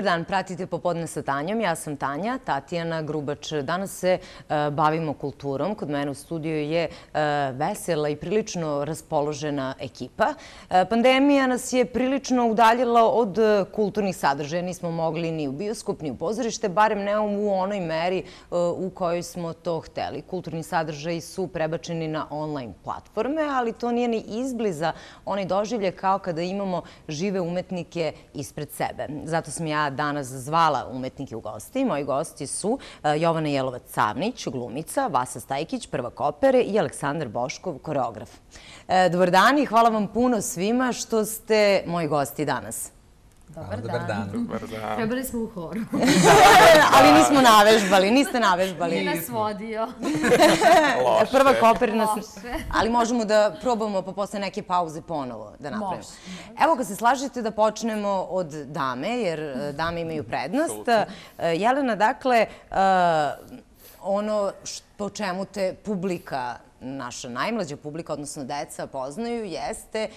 Dobar dan, pratite Popodne sa Tanjom. Ja sam Tanja, Tatjana Grubač. Danas se e, bavimo kulturom. Kod mene u studiju je e, vesela i prilično raspoložena ekipa. E, pandemija nas je prilično udaljila od kulturnih sadržaja. Nismo mogli ni u bioskop, ni u pozorište, barem ne u onoj meri u kojoj smo to hteli. Kulturni sadržaji su prebačeni na online platforme, ali to nije ni izbliza onaj doživlje kao kada imamo žive umetnike ispred sebe. Zato sam ja danas zvala umetnike u gosti. Moji gosti su e, Jovana Jelovac-Savnić, glumica, Vasa Stajkić, prvak opere i Aleksandar Boškov, koreograf. E, dobar dan i hvala vam puno svima što ste moji gosti danas. Dobar dan. Dobar dan. Trebali smo u horu. Ali nismo navežbali, niste navežbali. Nije nas vodio. Loše. Prva koper nas... Ali možemo da probamo pa posle neke pauze ponovo da napravimo. Može. Evo ga se slažete da počnemo od dame, jer e, dame imaju prednost. E, Jelena, dakle, e, ono po čemu te publika naša najmlađa publika, odnosno deca, poznaju, jeste e,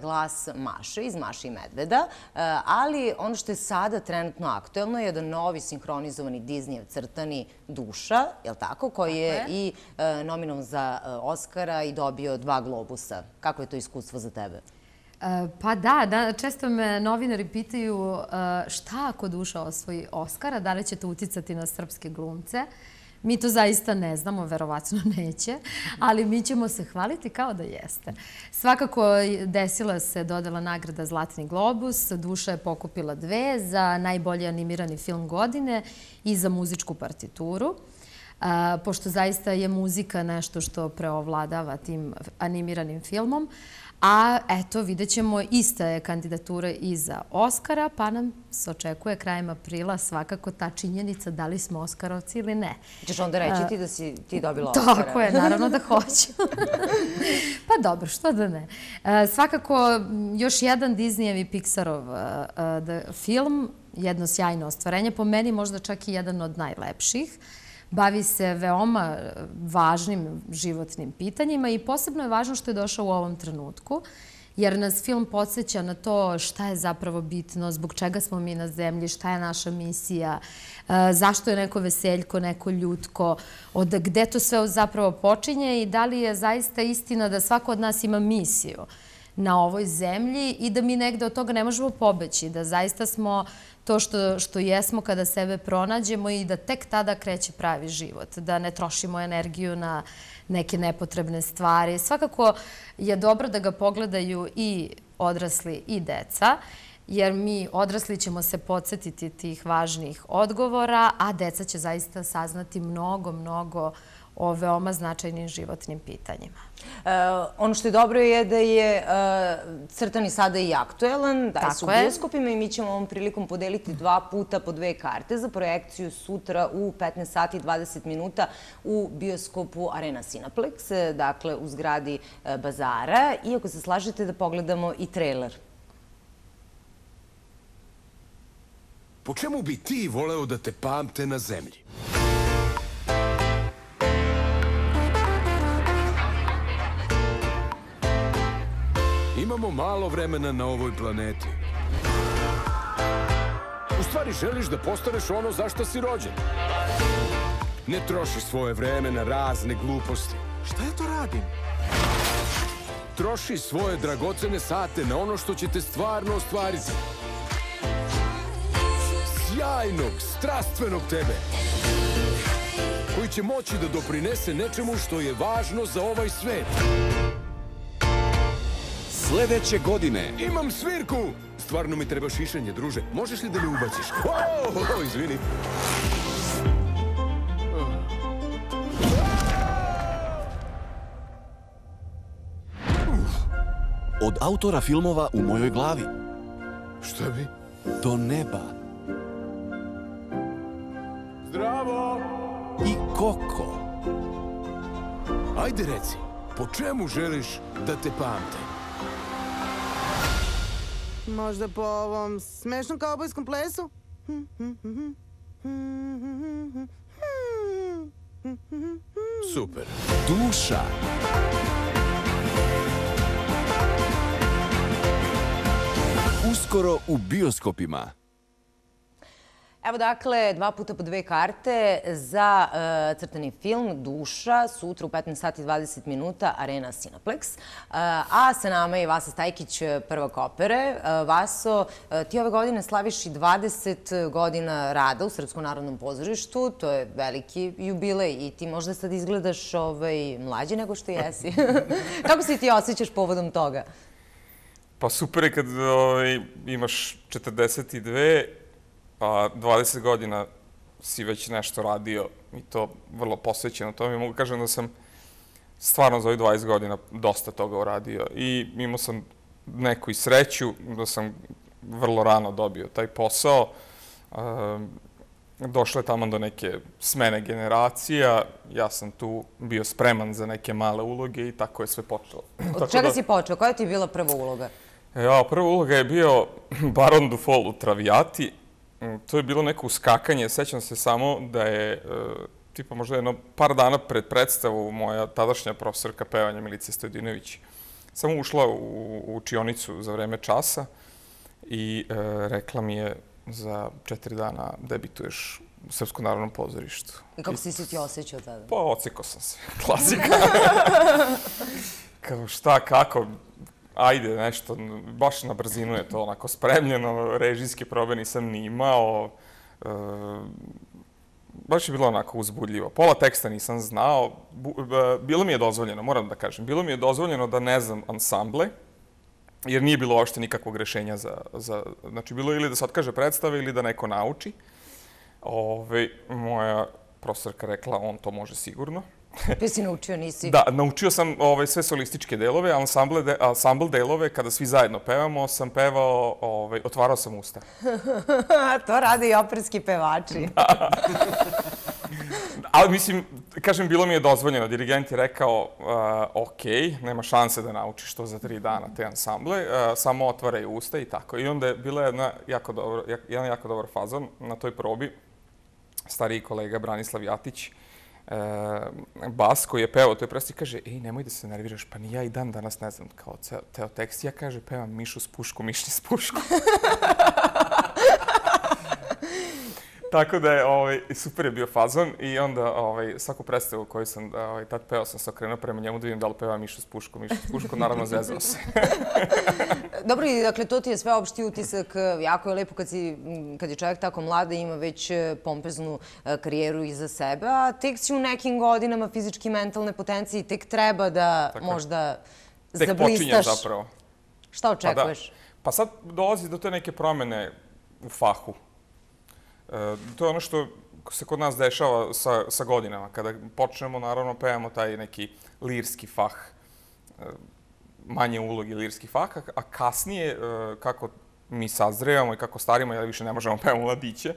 glas Maše iz Maše i Medveda. E, ali ono što je sada trenutno aktuelno je jedan novi sinhronizovani Disneyev crtani Duša, je li tako, koji je i e, nominovan za Oscara i dobio dva globusa. Kako je to iskustvo za tebe? Pa da, često me novinari pitaju šta ako Duša osvoji Oscara, da li će to uticati na srpske glumce. Mi to zaista ne znamo, verovatno neće, ali mi ćemo se hvaliti kao da jeste. Svakako desila se dodala nagrada Zlatni globus, Duša je pokupila dve za najbolji animirani film godine i za muzičku partituru. Pošto zaista je muzika nešto što preovladava tim animiranim filmom, A eto, vidjet ćemo ista je kandidatura i za Oscara, pa nam se očekuje krajem aprila svakako ta činjenica da li smo Oskarovci ili ne. Ćeš onda reći ti da si ti dobila Oscara? Tako je, naravno da hoću. Pa dobro, što da ne. Svakako, još jedan Disneyev i Pixarov film, jedno sjajno ostvarenje, po meni možda čak i jedan od najlepših bavi se veoma važnim životnim pitanjima i posebno je važno što je došao u ovom trenutku, jer nas film podsjeća na to šta je zapravo bitno, zbog čega smo mi na zemlji, šta je naša misija, e, zašto je neko veseljko, neko ljutko, od gde to sve zapravo počinje i da li je zaista istina da svako od nas ima misiju na ovoj zemlji i da mi negde od toga ne možemo pobeći, da zaista smo to što jesmo kada sebe pronađemo i da tek tada kreće pravi život, da ne trošimo energiju na neke nepotrebne stvari. Svakako je dobro da ga pogledaju i odrasli i deca, jer mi odrasli ćemo se podsjetiti tih važnih odgovora, a deca će zaista saznati mnogo, mnogo o veoma značajnim životnim pitanjima. E, ono što je dobro je da je e, crtani sada i aktuelan, da su u bioskopima i mi ćemo ovom prilikom podeliti dva puta po dve karte za projekciju sutra u 15 sati i 20 minuta u bioskopu Arena Cineplex, e, dakle u zgradi Bazara. Iako se slažete da pogledamo i trailer. Po čemu bi ti voleo da te pamte na zemlji? Imamo malo vremena na ovoj planeti. U stvari želiš da postaneš ono za što si rođen. Ne troši svoje vreme na razne gluposti. Šta ja to radim? Troši svoje dragocene sate na ono što će te stvarno ostvariti. Sjajnog, strastvenog tebe. Koji će moći da doprinese nečemu što je važno za ovaj svet sljedeće godine. Imam svirku! Stvarno mi treba šišanje, druže. Možeš li da mi ubaciš? O, izvini. Od autora filmova u mojoj glavi. Šta bi? Do neba. Zdravo! I Koko. Ajde reci, po čemu želiš da te pamte? Možda po ovom smešnom kaubojskom plesu? Super. Duša. Uskoro u bioskopima. Evo dakle, dva puta po dve karte za e, crtani film Duša, sutra u 15 sati 20 minuta, Arena Cineplex. E, a sa nama je Vasa Stajkić, eh, prvak opere. E, Vaso, ti ove godine slaviš i 20 godina rada u Srpskom narodnom pozorištu. To je veliki jubilej i ti možda sad izgledaš ovaj, mlađi nego što jesi. Kako se ti osjećaš povodom toga? Pa super je kad ovaj, imaš 42 pa 20 godina si već nešto radio i to vrlo posvećeno tome. Mogu kažem da sam stvarno za ovih 20 godina dosta toga uradio i imao sam neku i sreću da sam vrlo rano dobio taj posao. Ehm, došle tamo do neke smene generacija, ja sam tu bio spreman za neke male uloge i tako je sve počelo. Od čega si počeo? Koja ti je bila prva uloga? Ja, prva uloga je bio Baron Dufol u Travijati, to je bilo neko uskakanje. Sećam se samo da je, e, tipa možda jedno par dana pred predstavu, moja tadašnja profesorka pevanja Milica Stojdinović samo ušla u učionicu za vreme časa i e, rekla mi je za četiri dana debituješ u Srpskom narodnom pozorištu. Kako si se ti osjećao tada? Pa, ociko sam se. Klasika. Kao šta, kako, ajde, nešto, baš na brzinu je to onako spremljeno, režijske probe nisam ni imao. E, baš je bilo onako uzbudljivo. Pola teksta nisam znao. E, bilo mi je dozvoljeno, moram da kažem, bilo mi je dozvoljeno da ne znam ansamble, jer nije bilo uopšte nikakvog rešenja za, za... Znači, bilo ili da se otkaže predstave ili da neko nauči. Ove, moja profesorka rekla, on to može sigurno. Pa si naučio, nisi? Da, naučio sam ovaj, sve solističke delove, ansambl, de, ansambl delove, kada svi zajedno pevamo, sam pevao, ovaj, otvarao sam usta. to rade i operski pevači. Ali mislim, kažem, bilo mi je dozvoljeno. Dirigent je rekao, uh, ok, nema šanse da naučiš to za tri dana, te ansamble, uh, samo otvaraj usta i tako. I onda je bila jedna jako dobro, jedan jako dobar fazon na toj probi. Stariji kolega Branislav Jatić, Eh, bas koji je pevao toj predstavi kaže, ej, nemoj da se nerviraš, pa ni ja i dan danas ne znam kao ceo, teo tekst. Ja kaže, pevam Mišu s pušku, Mišni s pušku. Tako da je ovaj, super je bio fazon i onda ovaj, svaku predstavu koju sam ovaj, tad peo sam se okrenuo prema njemu da vidim da li peva Mišu s puškom, Mišu s puškom, naravno zezao se. Dobro, i dakle, to ti je sve opšti utisak. Jako je lepo kad, si, kad je čovjek tako mlada i ima već e, pompeznu e, karijeru iza sebe, a tek si u nekim godinama fizički i mentalne potencije i tek treba da tako. možda tek zablistaš. Tek počinje zapravo. Šta očekuješ? Pa, da. pa sad dolazi do te neke promene u fahu. E, to je ono što se kod nas dešava sa, sa godinama. Kada počnemo, naravno, pevamo taj neki lirski fah, e, manje ulogi lirski fah, a kasnije, e, kako mi sazrevamo i kako starimo, ja više ne možemo pevamo mladiće,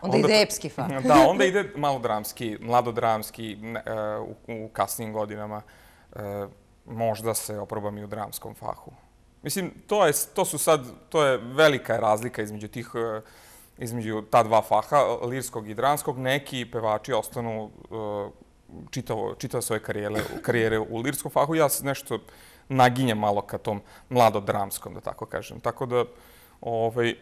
Onda, onda ide epski fah. Da, onda ide malo dramski, mladodramski u, u kasnijim godinama. Možda se oprobam i u dramskom fahu. Mislim, to, je, to su sad, to je velika razlika između tih između ta dva faha, lirskog i dramskog, neki pevači ostanu uh, čitavo, čitavo svoje karijere, karijere u lirskom fahu. Ja se nešto naginjem malo ka tom mlado-dramskom, da tako kažem. Tako da, ovaj,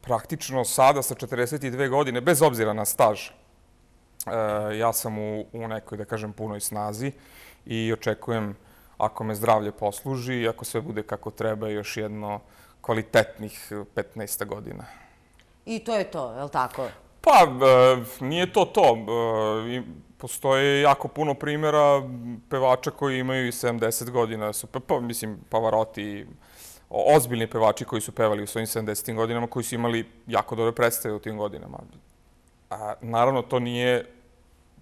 praktično sada sa 42 godine, bez obzira na staž, uh, ja sam u, u nekoj, da kažem, punoj snazi i očekujem, ako me zdravlje posluži, ako sve bude kako treba, još jedno kvalitetnih 15 godina. I to je to, je li tako? Pa, e, nije to to. E, postoje jako puno primjera pevača koji imaju i 70 godina. Su, pa, mislim, Pavarotti, ozbiljni pevači koji su pevali u svojim 70. godinama, koji su imali jako dobre predstave u tim godinama. A, naravno, to nije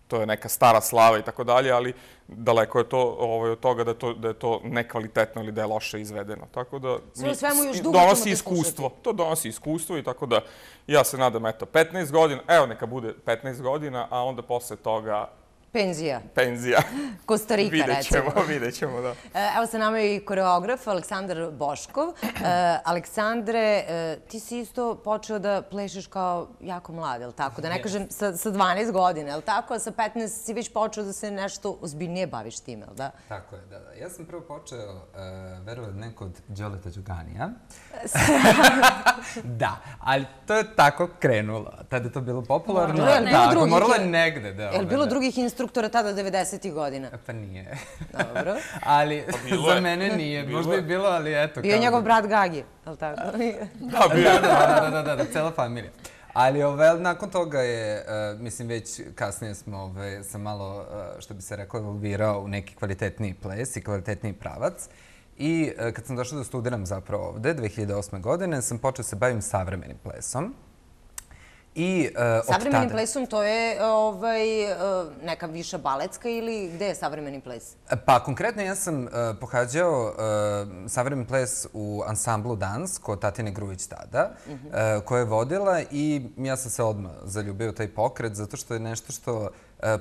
to je neka stara slava i tako dalje, ali daleko je to ovaj, od toga da, to, da je to nekvalitetno ili da je loše izvedeno. Tako da Sve svemu još dugo donosi iskustvo. To donosi iskustvo i tako da ja se nadam, eto, 15 godina, evo neka bude 15 godina, a onda posle toga Penzija. Penzija. Kostarika, vidjet ćemo, recimo. vidjet ćemo, da. E, Evo sa nama je i koreograf Aleksandar Boškov. E, Aleksandre, e, ti si isto počeo da plešeš kao jako mlad, je li tako? Da ne kažem sa, sa 12 godina, je li tako? A sa 15 si već počeo da se nešto ozbiljnije baviš time, je li da? Tako je, da, da. Ja sam prvo počeo, uh, verovao ne kod Đoleta Đuganija. da, ali to je tako krenulo. Tada je to bilo popularno. Moralo je, drugih- moralo je negde. Da, Je li bilo da. drugih instruktora tada 90. godina? Pa nije. Dobro. ali bilo za mene nije. Bilo Možda je. bilo, ali eto. Bio je njegov brat Gagi, je li tako? Da, bio je. da, da, da, da, da, cela familija. Ali ove, nakon toga je, uh, mislim, već kasnije smo, ove, sam malo, uh, što bi se rekao, evolvirao u neki kvalitetniji ples i kvalitetniji pravac. I uh, kad sam došao da studiram zapravo ovde, 2008. godine, sam počeo se bavim savremenim plesom. I uh, od Savremenim tada- plesom to je ovaj, e, neka viša baletska ili gde je savremeni ples? Pa, konkretno ja sam uh, pohađao uh, savremeni ples u ansamblu Dans kod Tatine Grujić tada, uh, koja je vodila i ja sam se odmah zaljubio taj pokret zato što je nešto što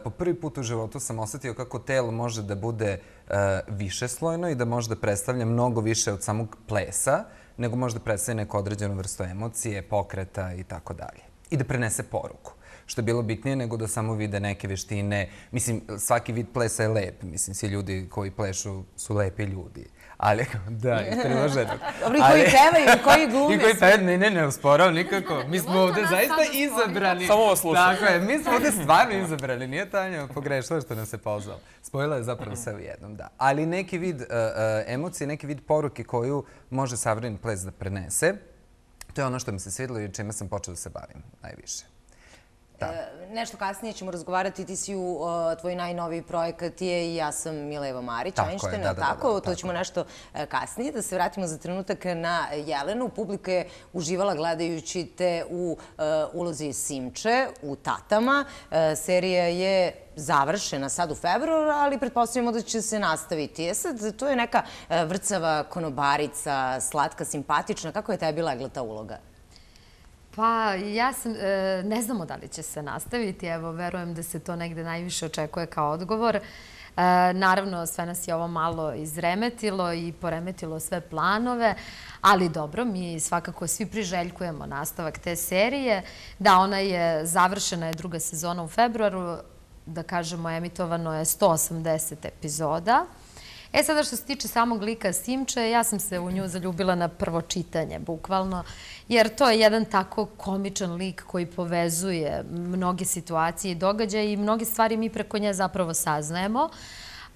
po prvi put u životu sam osetio kako telo može da bude uh, višeslojno i da može da predstavlja mnogo više od samog plesa, nego može da predstavlja neku određenu vrstu emocije, pokreta i tako dalje. I da prenese poruku što je bilo bitnije nego da samo vide neke veštine. Mislim, svaki vid plesa je lep. Mislim, svi ljudi koji plešu su lepi ljudi. Ali, da, iskreno željno. Dobro, i koji pevaju, i koji glume I koji pevaju, ne, ne, ne usporao nikako. Mi smo ovde zaista izabrani. Samo vas slušam. Tako je, mi smo ovde stvarno izabrani. Nije Tanja pogrešila što nas je pozvala. Spojila je zapravo sve u jednom, da. Ali neki vid uh, uh, emocije, neki vid poruke koju može savremeni ples da prenese, to je ono što mi se svidilo i čime sam počeo da se bavim najviše. Da. E, Nešto kasnije ćemo razgovarati, ti si u, o, tvoj najnoviji projekat je i ja sam Mileva Marić, Tako Einstein, da, je li da, da, tako? da, To tako ćemo nešto kasnije. Da se vratimo za trenutak na Jelenu. Publika je uživala gledajući te u e, ulozi Simče, u Tatama. E, Serija je završena sad u februaru, ali pretpostavljamo da će se nastaviti. E sad, to je neka e, vrcava konobarica, slatka, simpatična. Kako je tebi legla ta uloga? Pa ja sam, e, ne znamo da li će se nastaviti, evo verujem da se to negde najviše očekuje kao odgovor. E, naravno, sve nas je ovo malo izremetilo i poremetilo sve planove, ali dobro, mi svakako svi priželjkujemo nastavak te serije. Da, ona je završena je druga sezona u februaru, da kažemo, emitovano je 180 epizoda. E sada što se tiče samog lika Simče, ja sam se u nju zaljubila na prvo čitanje, bukvalno, jer to je jedan tako komičan lik koji povezuje mnoge situacije i događaje i mnoge stvari mi preko nje zapravo saznajemo.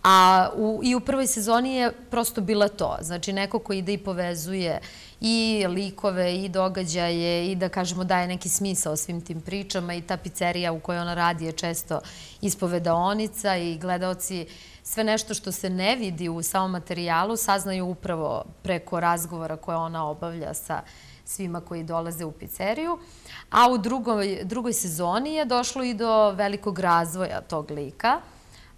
A u, i u prvoj sezoni je prosto bila to. Znači, neko ko ide i povezuje i likove i događaje i da kažemo daje neki smisao svim tim pričama i ta pizzerija u kojoj ona radi je često ispovedaonica i gledaoci sve nešto što se ne vidi u samom materijalu saznaju upravo preko razgovora koje ona obavlja sa svima koji dolaze u pizzeriju. A u drugoj, drugoj sezoni je došlo i do velikog razvoja tog lika,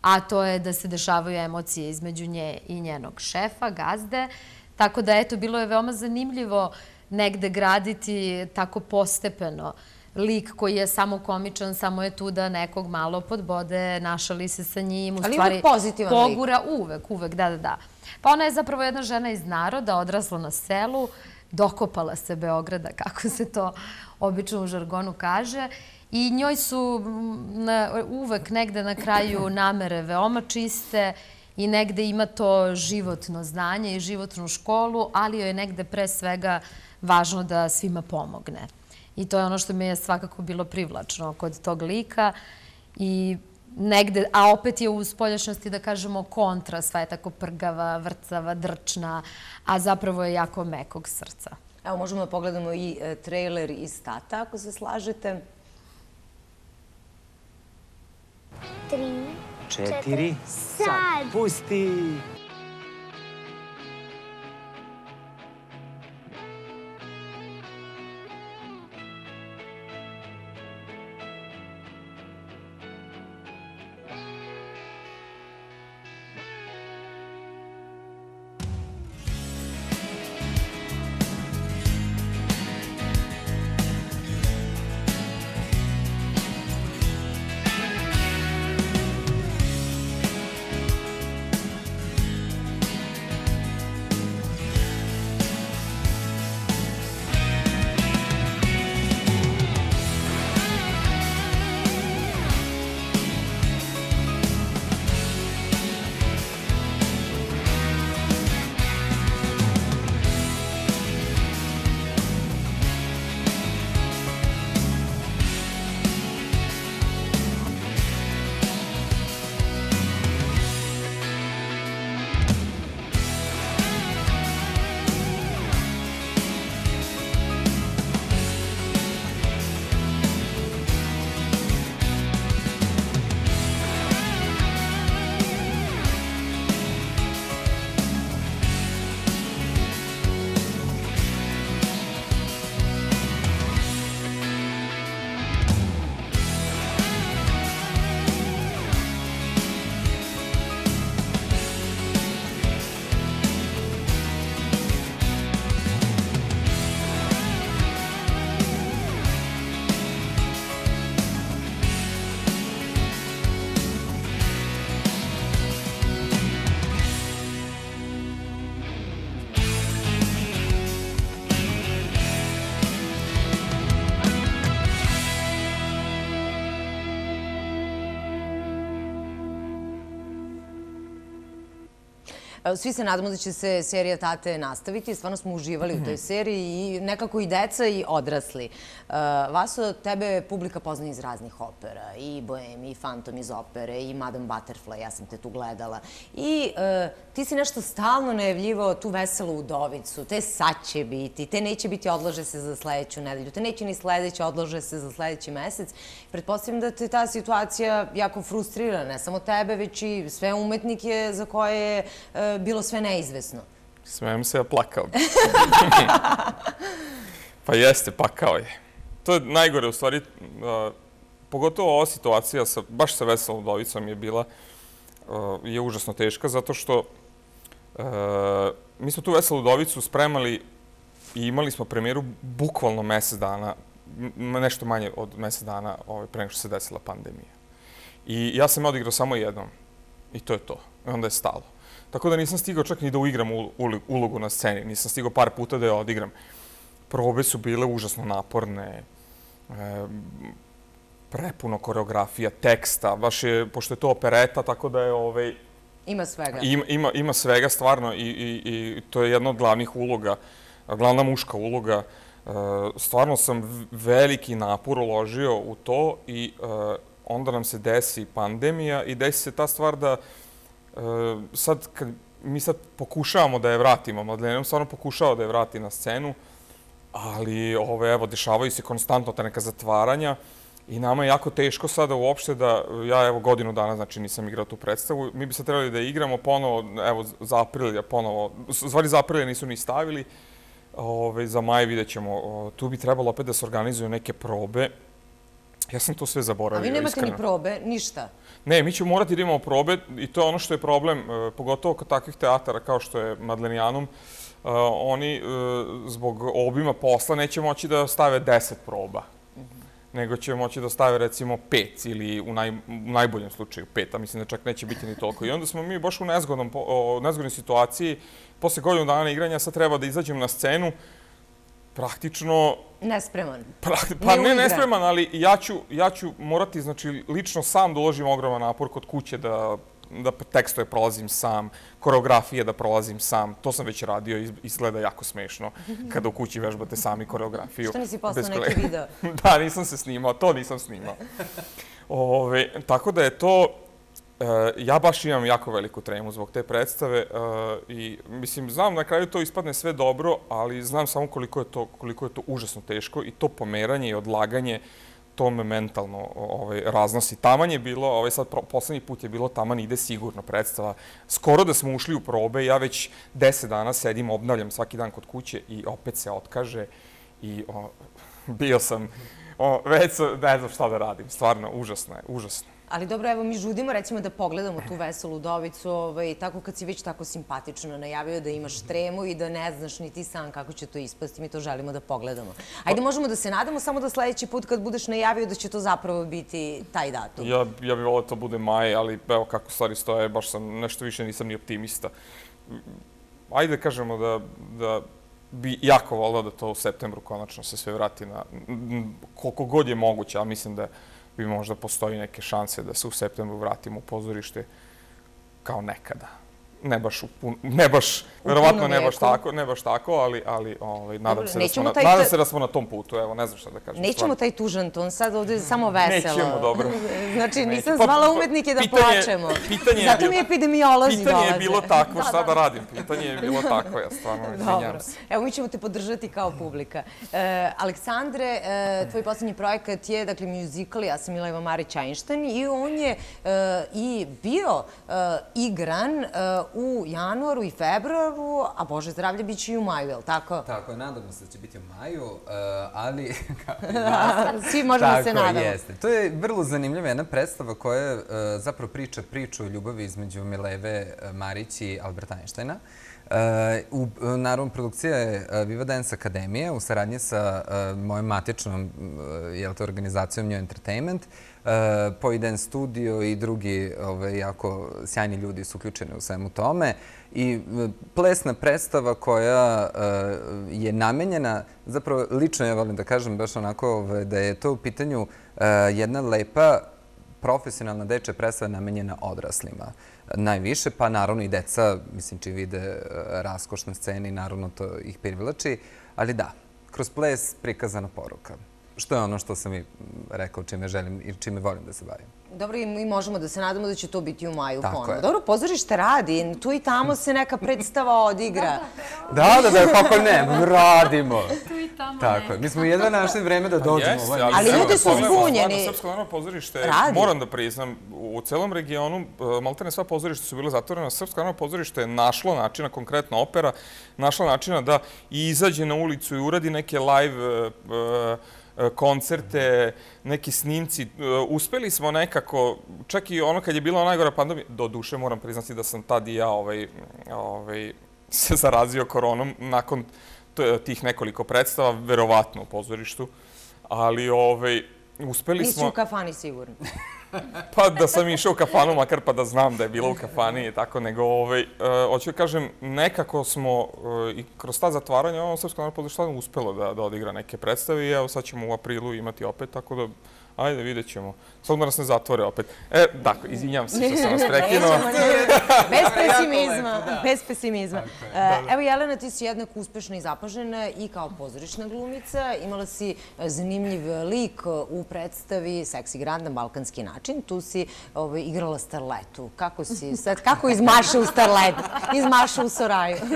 a to je da se dešavaju emocije između nje i njenog šefa, gazde. Tako da, eto, bilo je veoma zanimljivo negde graditi tako postepeno lik koji je samo komičan, samo je tu da nekog malo podbode, našali se sa njim, u Ali stvari uvek pozitivan lik. pogura uvek, uvek, da, da, da. Pa ona je zapravo jedna žena iz naroda, odrasla na selu, dokopala se Beograda, kako se to obično u žargonu kaže, i njoj su mm, na, uvek negde na kraju namere veoma čiste i negde ima to životno znanje i životnu školu, ali joj je negde pre svega važno da svima pomogne. I to je ono što mi je svakako bilo privlačno kod tog lika i negde, a opet je u spoljašnjosti, da kažemo kontra, sva je tako prgava, vrcava, drčna, a zapravo je jako mekog srca. Evo, možemo da pogledamo i e, trailer iz Tata, ako se slažete. Tri, Četiri. sad. Pusti. Svi se nadamo da će se serija Tate nastaviti. Stvarno smo uživali u toj seriji i nekako i deca i odrasli. Uh, Vaso, tebe publika pozna iz raznih opera. I Bohem, i Phantom iz opere, i Madame Butterfly, ja sam te tu gledala. I uh, ti si nešto stalno najavljivao tu veselu udovicu. Te sad će biti, te neće biti odlože se za sledeću nedelju, te neće ni sledeće odlože se za sledeći mesec. Pretpostavljam da te ta situacija jako frustrira, ne samo tebe, već i sve umetnike za koje je e, bilo sve neizvesno. Smijem se, ja plakao. bi. pa jeste, pakao je. To je najgore, u stvari, uh, pogotovo ova situacija, sa, baš sa Veselom Udovicom je bila, uh, je užasno teška, zato što uh, mi smo tu Veselu Udovicu spremali i imali smo premijeru bukvalno mesec dana, nešto manje od mesec dana ovaj, pre nego što se desila pandemija. I ja sam odigrao samo jednom. I to je to. I onda je stalo. Tako da nisam stigao čak ni da uigram ul- ul- ulogu na sceni. Nisam stigao par puta da je odigram. Probe su bile užasno naporne. Prepuno koreografija, teksta. Baš je, pošto je to opereta, tako da je ovaj, Ima svega. ima, ima, ima svega stvarno i, i, i to je jedna od glavnih uloga, glavna muška uloga. E, stvarno sam veliki napor uložio u to i e, onda nam se desi pandemija i desi se ta stvar da E, sad kad mi sad pokušavamo da je vratimo, Madelenom stvarno pokušava da je vrati na scenu, ali ove, evo, dešavaju se konstantno te neka zatvaranja i nama je jako teško sada uopšte da, ja evo godinu dana, znači nisam igrao tu predstavu, mi bi sad trebali da igramo ponovo, evo, za aprilja ponovo, u stvari za aprilja nisu ni stavili, ove, za maj vidjet ćemo, tu bi trebalo opet da se organizuju neke probe, ja sam to sve A zaboravio, vi nemate iskreno. ni probe, ništa. Ne, mi ćemo morati da imamo probe i to je ono što je problem, e, pogotovo kod takvih teatara kao što je Madlenijanum. E, Oni e, zbog obima posla neće moći da stave 10 proba, nego će moći da stave recimo pet ili u, naj, u najboljem slučaju pet, a mislim da čak neće biti ni toliko. I onda smo mi baš u nezgodnom, nezgodnoj situaciji, posle godinu dana igranja sad treba da izađem na scenu, praktično Nespreman. Pa, pa ne Neugran. nespreman, ali ja ću, ja ću morati, znači, lično sam da uložim ogroman napor kod kuće da da tekstove prolazim sam, koreografije da prolazim sam. To sam već radio i izgleda jako smešno kada u kući vežbate sami koreografiju. Što nisi poslao neki video? da, nisam se snimao, to nisam snimao. Ove, tako da je to, E, ja baš imam jako veliku tremu zbog te predstave e, i mislim, znam na kraju to ispadne sve dobro, ali znam samo koliko je to, koliko je to užasno teško i to pomeranje i odlaganje to me mentalno ovaj, raznosi. Taman je bilo, ovaj sad poslednji put je bilo taman ide sigurno predstava. Skoro da smo ušli u probe, ja već deset dana sedim, obnavljam svaki dan kod kuće i opet se otkaže i o, bio sam, o, već ne znam šta da radim, stvarno, užasno je, užasno. Ali dobro, evo mi žudimo recimo da pogledamo tu veselu udovicu, ovaj, tako kad si već tako simpatično najavio da imaš tremu i da ne znaš ni ti sam kako će to ispasti, mi to želimo da pogledamo. Ajde, možemo da se nadamo samo da sledeći put kad budeš najavio da će to zapravo biti taj datum. Ja, ja bih volio da to bude maj, ali evo kako stvari stoje, baš sam nešto više nisam ni optimista. Ajde kažemo da, da bi jako volio da to u septembru konačno se sve vrati na koliko god je moguće, ali mislim da bi možda postoji neke šanse da se u septembru vratimo u pozorište kao nekada. Ne baš, ne baš, verovatno ne baš tako, ne baš tako, ali, ali ovaj, nadam, se da smo na, taj- nadam se da smo na tom putu, evo, ne znam šta da kažem. Nećemo stvarno. taj tužan ton, sad ovde je samo veselo. Nećemo, dobro. Znači, nisam Pa, zvala umetnike da pitanje- plačemo. pitanje je Zato mi epidemiolozi Pitanje dolaze. je bilo takvo, šta da radim? Pitanje je bilo takvo, ja stvarno izvinjam se. Evo, mi ćemo te podržati kao publika. E, Aleksandre, e, tvoj poslednji projekat je, dakle, musical Ja sam Mileva Marić Einstein i on je e, i bio igran u januaru i februaru, a Bože zdravlje, bit će i u maju, je li tako? Tako je, nadamo se da će biti u maju, uh, ali... Svi možemo se Tako nadamo. jeste. To je vrlo zanimljiva jedna predstava koja uh, zapravo priča priču o ljubavi između Mileve uh, Marić i Alberta Einsteina. Uh, naravno, produkcija je uh, Viva Dance Akademije u saradnji sa uh, mojom matičnom jel organizacijom New Entertainment. Uh, Studio i drugi ove, jako sjajni ljudi su uključeni u svemu tome. I e, plesna predstava koja e, je namenjena, zapravo lično ja volim da kažem baš onako ove, da je to u pitanju jedna lepa profesionalna dečja predstava namenjena odraslima. najviše, pa naravno i deca, mislim, čim vide raskošne scene i naravno to ih privlači. Ali da, kroz ples prikazana poruka. Što je ono što sam i rekao čime želim i čime volim da se bavim. Dobro, i mi možemo da se nadamo da će to biti u maju Tako ponovno. je. Dobro, pozorište radi, tu i tamo se neka predstava odigra. Da, da, da, kako ne, radimo. Tu i tamo Tako je, mi smo jedva našli vreme da dođemo. Jeste, ovaj ali, ljudi su zbunjeni. Srpsko narodno pozorište, Radi. moram da priznam, u celom regionu, e, maltene sva pozorišta su bile zatvorena, Srpsko narodno pozorište je našlo načina, konkretno opera, našla načina da izađe na ulicu i uradi neke live e, e, koncerte, neki snimci. E, Uspeli smo nekako, čak i ono kad je bila najgora pandemija, do duše moram priznati da sam tad i ja ovaj, ovaj, se zarazio koronom nakon tih nekoliko predstava, verovatno u pozorištu. Ali ovaj, uspeli Nisi smo... u kafani sigurno. Pa da sam išao u kafanu, makar pa da znam da je bila u kafani i tako, nego, ovaj, e, hoću da kažem, nekako smo e, i kroz ta zatvaranja ovo Srpsko narodno pozorište uspelo da, da odigra neke predstave i evo sad ćemo u aprilu imati opet, tako da Ajde, vidjet ćemo. Samo da nas ne zatvore opet. E, dakle, izvinjam se što sam vas prekinuo. Bez pesimizma. Bez pesimizma. E, Evo, Jelena, ti si jednako uspešna i zapažena i kao pozorišna glumica. Imala si e, zanimljiv lik u predstavi Seksi Grand na balkanski način. Tu si ovaj, igrala Starletu. Kako si sad, kako izmaša u Starletu? Izmaša u Soraju.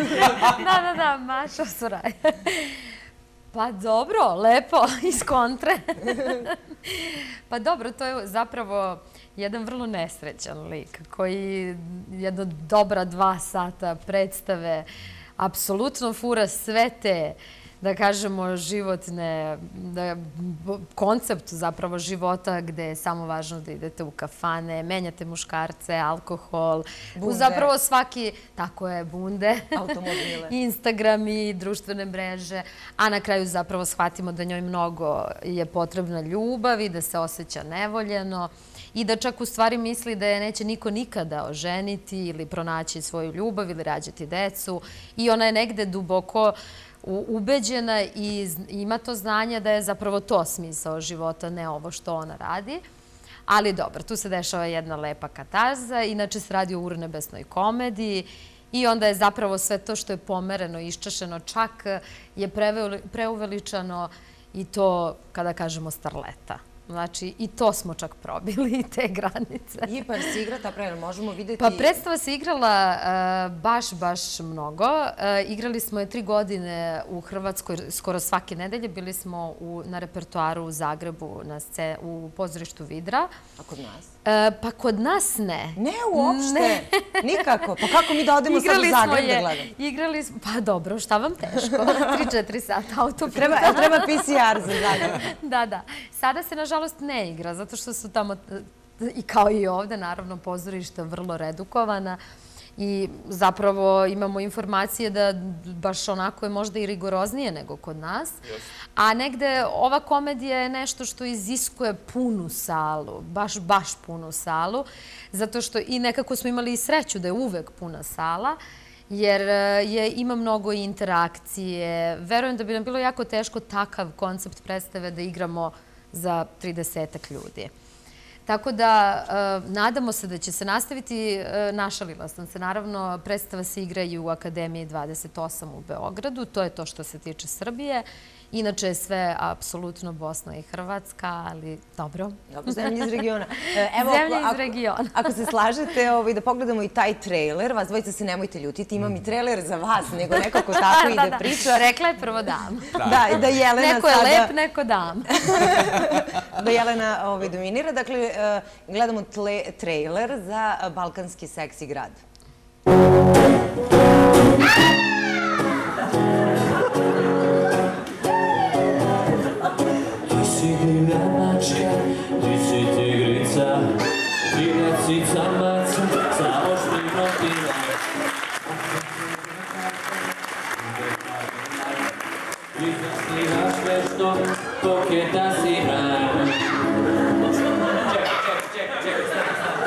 Da, da, da, Maša Soraj. Pa dobro, lepo, iz kontre. Pa dobro, to je zapravo jedan vrlo nesrećan lik koji jedno dobra dva sata predstave apsolutno fura sve te da kažemo, životne, da, koncept zapravo života gde je samo važno da idete u kafane, menjate muškarce, alkohol, Bunde. zapravo svaki, tako je, bunde, Automobile. Instagram i društvene mreže, a na kraju zapravo shvatimo da njoj mnogo je potrebna ljubav i da se osjeća nevoljeno i da čak u stvari misli da je neće niko nikada oženiti ili pronaći svoju ljubav ili rađati decu i ona je negde duboko ubeđena i ima to znanje da je zapravo to smisao života, ne ovo što ona radi. Ali dobro, tu se dešava jedna lepa katarza. Inače se radi o urnebesnoj komediji i onda je zapravo sve to što je pomereno, iščašeno, čak je preuveličano i to kada kažemo starleta. Znači, i to smo čak probili, i te granice. Ipar si igra, ta pravila, možemo vidjeti... Pa predstava se igrala e, baš, baš mnogo. E, Igrali smo je tri godine u Hrvatskoj, skoro svake nedelje. Bili smo u, na repertuaru u Zagrebu, na u pozorištu Vidra. A kod nas? E, Pa kod nas ne. Ne, uopšte. Nikako. Pa kako mi da odemo sad u Zagreb da je, gledamo? igrali smo, pa dobro, šta vam teško? 3-4 sata autoputa. Treba, treba PCR za Zagreb. Da, da. Sada se, nažalost, ne igra, zato što su tamo, e, i kao i ovde, naravno, pozorišta vrlo redukovana i zapravo imamo informacije da baš onako je možda i rigoroznije nego kod nas. A negde ova komedija je nešto što iziskuje punu salu, baš, baš punu salu, zato što i nekako smo imali i sreću da je uvek puna sala, jer e, je, ima mnogo interakcije. Verujem da bi nam bilo jako teško takav koncept predstave da igramo za 30 ljudi. Tako da, e, nadamo se da će se nastaviti, e, našalila sam se, naravno, predstava se igra i u Akademiji 28 u Beogradu, to je to što se tiče Srbije. Inače je sve apsolutno Bosna i Hrvatska, ali dobro. Dobro, zemlje iz regiona. E, Zemlje iz regiona. Ako se slažete ovaj, da pogledamo i taj trailer, vas dvojica se nemojte ljutiti, imam i trailer za vas, nego nekako tako ide priča. Rekla je prvo dam. Da, da Jelena Neko je sada... lep, neko dam. da Jelena ovaj, dominira. Dakle, eh, gledamo tle, trailer za Balkanski seksi grad. Divlja ti si tigrica, ti maca camaca, sa oštrim notima. Ti zasnivaš nešto, poketa si hrana. Čekaj, čekaj, čekaj, čekaj, stani.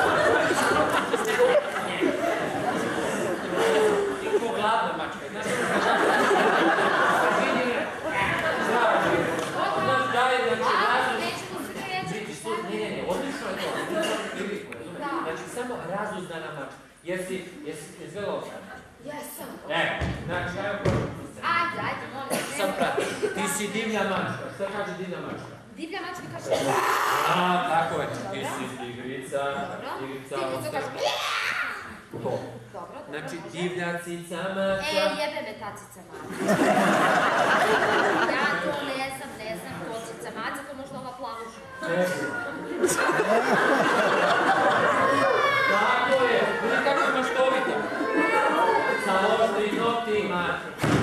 Ti ko gladna mačka, znaš? Znaš, daj, znači, razum... Vidi, što, ne, ne, ne, odlično je to. Priliku, razumiješ? Znači, samo razuzdana mačka. si divlja mačka. Šta kaže divlja mačka? Divlja mačka kaže... A, tako je. Ti si tigrica, tigrica Tigrica kaže... To. Dobro, Znači, divlja cica E, mačka. jebe me ta cica maca. ja to ne znam, ne znam ko cica maca, to možda ova plavuša. Tako je. Vidi kako je maštovita. Sa noktima. Znači, tu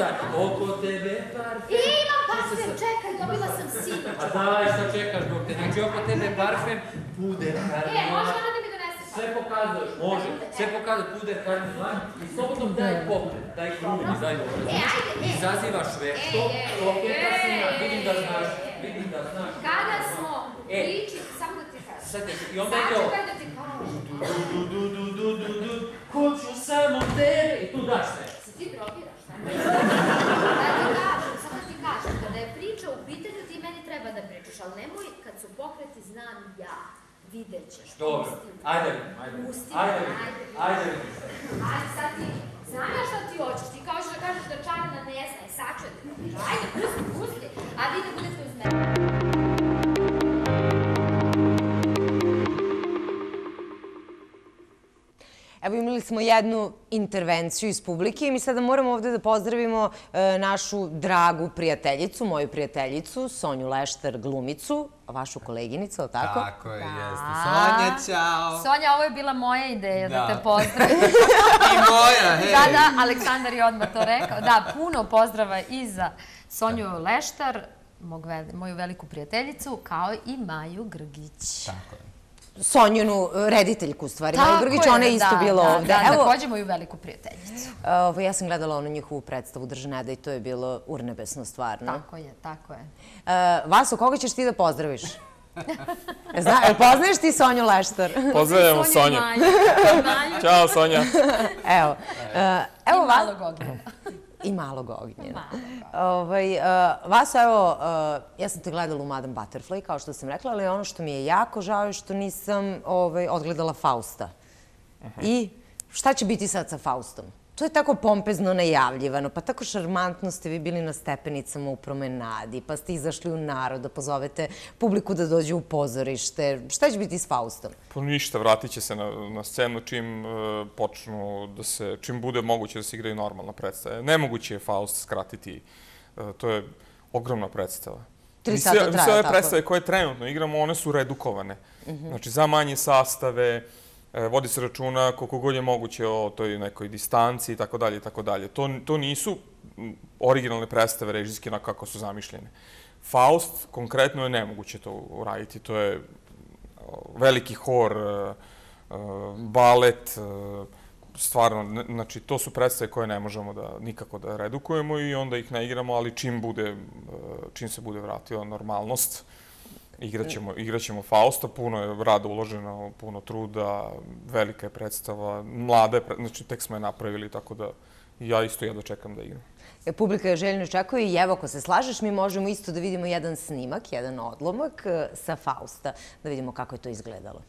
daj. Oko tebe parfem. I imam parfem, čekaj, dobila sam sinoć. A daj, šta čekaš dok te? Znači, oko tebe parfem, puder, E, karmila. može ona da mi donese Sve pokazuješ, može. Sve pokazuješ, puder, karmila. I slobodno daj pokret, daj kruni, daj dobro. E, ajde, e. Izazivaš sve. Što? E, e, Koketa si na, e, vidim da e, znaš, e. vidim da znaš. Kada smo E. priči, samo da ti kažem. Sad i onda da ti kažem. Du, du, du, du, du, du, hoću samo tebe. I tu daš sve. Se ti drogiraš, ne? Da ti kažem, samo ti kažem, kada je priča u pitanju, ti meni treba da pričaš, ali nemoj kad su pokreti znam ja. Vidjet ćeš. Dobro, ajde, ajde, Pusti, ajde, ajde. ajde. Ajde, sad ti, znam ja šta ti hoćeš, ti kao što kažeš da čarina ne zna, i sad ću da ti kažem. Ajde, pusti, pusti, a vi da budete uz mene. Evo imali smo jednu intervenciju iz publike i mi sada moramo ovde da pozdravimo e, našu dragu prijateljicu, moju prijateljicu, Sonju Lešter, glumicu, vašu koleginicu, ali tako? Tako je, jeste. Sonja, čao. Sonja, ovo je bila moja ideja da, Da. te pozdravim. I moja, hej. da, da, Aleksandar je odmah to rekao. Da, puno pozdrava i za Sonju Leštar, mog, moju veliku prijateljicu, kao i Maju Grgić. Tako je. Sonjinu e, rediteljku, u stvari. Maju Grgić, je, ona je isto da, bila da, ovde. Da, Evo, takođe moju veliku prijateljicu. ovo, ja sam gledala onu njihovu predstavu Držneda i to je bilo urnebesno, stvarno. Tako je, tako je. E, Vaso, koga ćeš ti da pozdraviš? Zna, poznaješ ti Sonju Leštar? Pozdravljamo Sonju Ćao Sonja. Evo, e, evo i vas- malog ognjena. I malog ognjena. Ovaj, uh, Vaso, evo, uh, ja sam te gledala u Madame Butterfly, kao što sam rekla, ali ono što mi je jako žao je što nisam ovaj, odgledala Fausta. I šta će biti sad sa Faustom? To je tako pompezno najavljivano, pa tako šarmantno ste vi bili na stepenicama u promenadi, pa ste izašli u narod da pozovete publiku da dođe u pozorište. Šta će biti s Faustom? Pa ništa, vratit će se na, na scenu čim e, počnu da se, čim bude moguće da se igraju normalna predstava. Nemoguće je Faust skratiti, e, to je ogromna predstava. Tri sata traje, Sve ove tako? predstave koje trenutno igramo, one su redukovane. Znači, za manje sastave, E, vodi se računa koliko god je moguće o toj nekoj distanci i tako dalje i tako dalje. To, to nisu originalne predstave režijske na kako su zamišljene. Faust, konkretno je nemoguće to uraditi. To je veliki hor, e, e, balet, stvarno, znači to su predstave koje ne možemo da nikako da redukujemo i onda ih ne igramo, ali čim bude, čim se bude vratila normalnost, igraćemo, igraćemo Fausta, puno je rada uloženo, puno truda, velika je predstava, mlada je, pre- znači tek smo je napravili, tako da ja isto jedno čekam da igram. E, publika je željno očekuje i evo, ako se slažeš, mi možemo isto da vidimo jedan snimak, jedan odlomak e, sa Fausta, da vidimo kako je to izgledalo.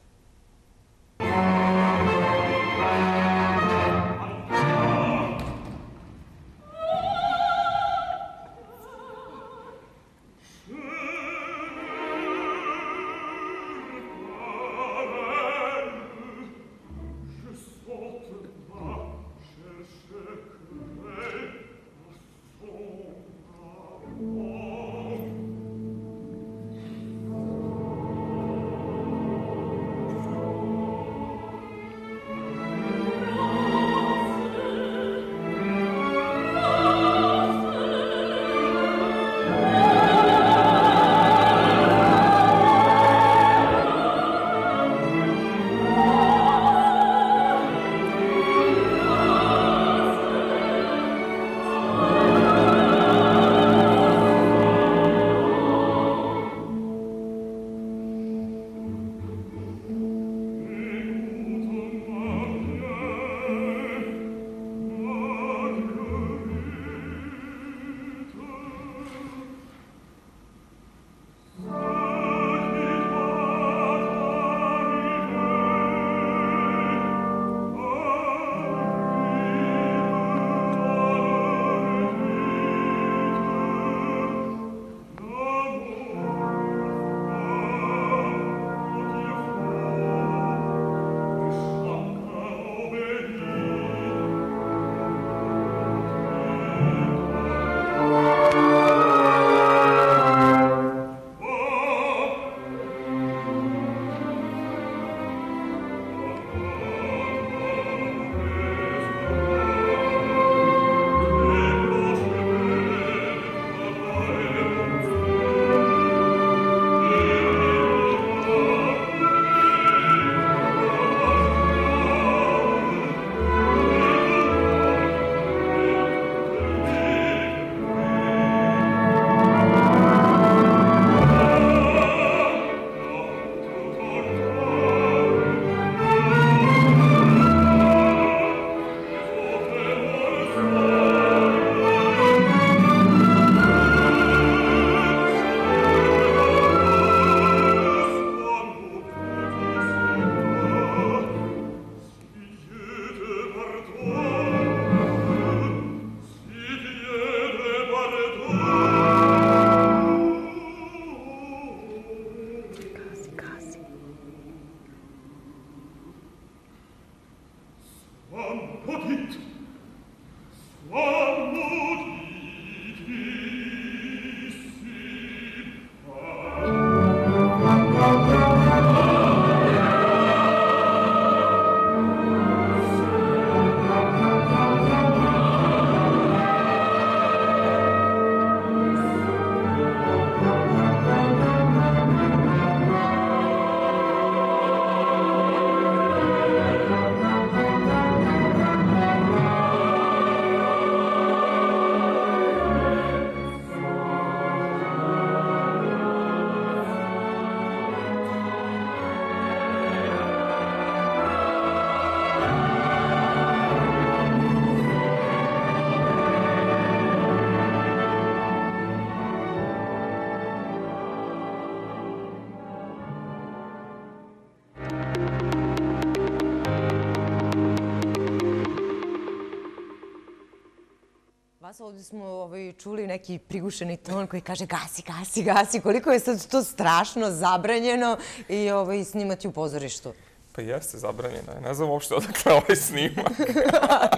Ovdje smo ovaj, čuli neki prigušeni ton koji kaže gasi, gasi, gasi. Koliko je sad to strašno, zabranjeno i ovaj, snimati u pozorištu? Pa jeste, zabranjeno je. Ne znam uopšte odakle ovaj snimak.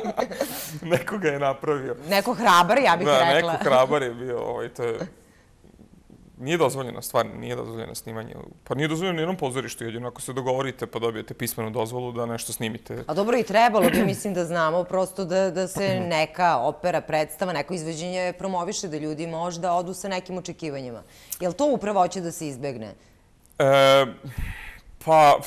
Neko ga je napravio. Neko hrabar, ja bih da, rekla. Da, neko hrabar je bio. Ovaj, to je... Nije dozvoljeno, stvarno, nije dozvoljeno snimanje. Pa nije dozvoljeno ni jednom pozorištu, jedino ako se dogovorite pa dobijete pismenu dozvolu da nešto snimite. A dobro i trebalo bi, mislim da znamo, prosto da, da se neka opera, predstava, neko izveđenje promoviše da ljudi možda odu sa nekim očekivanjima. Je li to upravo hoće da se izbegne? E, pa,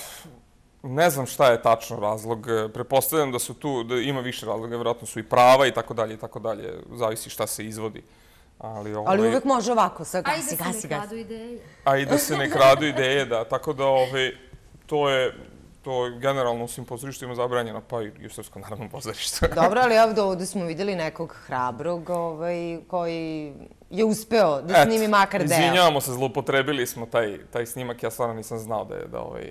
ne znam šta je tačno razlog. Prepostavljam da su tu, da ima više razloga, vjerojatno su i prava i tako dalje i tako dalje. Zavisi šta se izvodi. Ali, ovaj, Ali uvek može ovako, sa gasi, Ajde gasi, se gasi. ne kradu ideje. A i da se ne kradu ideje, da. Tako da, ovaj, to je, to je generalno u svim pozorištima zabranjeno, pa i u Srpskom narodnom pozorištu. Dobro, ali ovdje, ovdje smo vidjeli nekog hrabrog ovaj, koji je uspeo da snimi makar deo. Izvinjavamo se, zlopotrebili smo taj, taj snimak, ja stvarno nisam znao da je, da ovaj,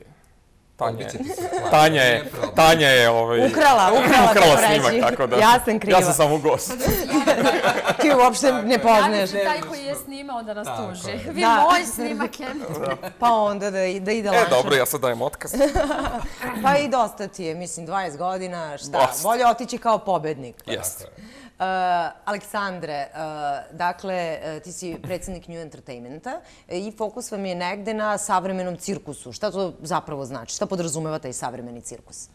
Tanja, hvala. Tanja je. Tanja je ovaj, Ukrala, ukrala, ukrala tako snimak, tako da. Ja sam kriva. Ja sam samo gost. Ti uopšte ne poznaješ. Ja taj koji je snimao da nas tuži. Vi Da. moj snimak je... Pa onda da, da ide E, lanša. dobro, ja sad dajem otkaz. Pa i dosta ti je, mislim, 20 godina, šta, bolje otići kao pobednik. Jeste. Eh, Aleksandre, eh, dakle, eh, ti si predsjednik New Entertainmenta i fokus vam je negde na savremenom cirkusu. Šta to zapravo znači? Šta podrazumeva taj savremeni cirkus?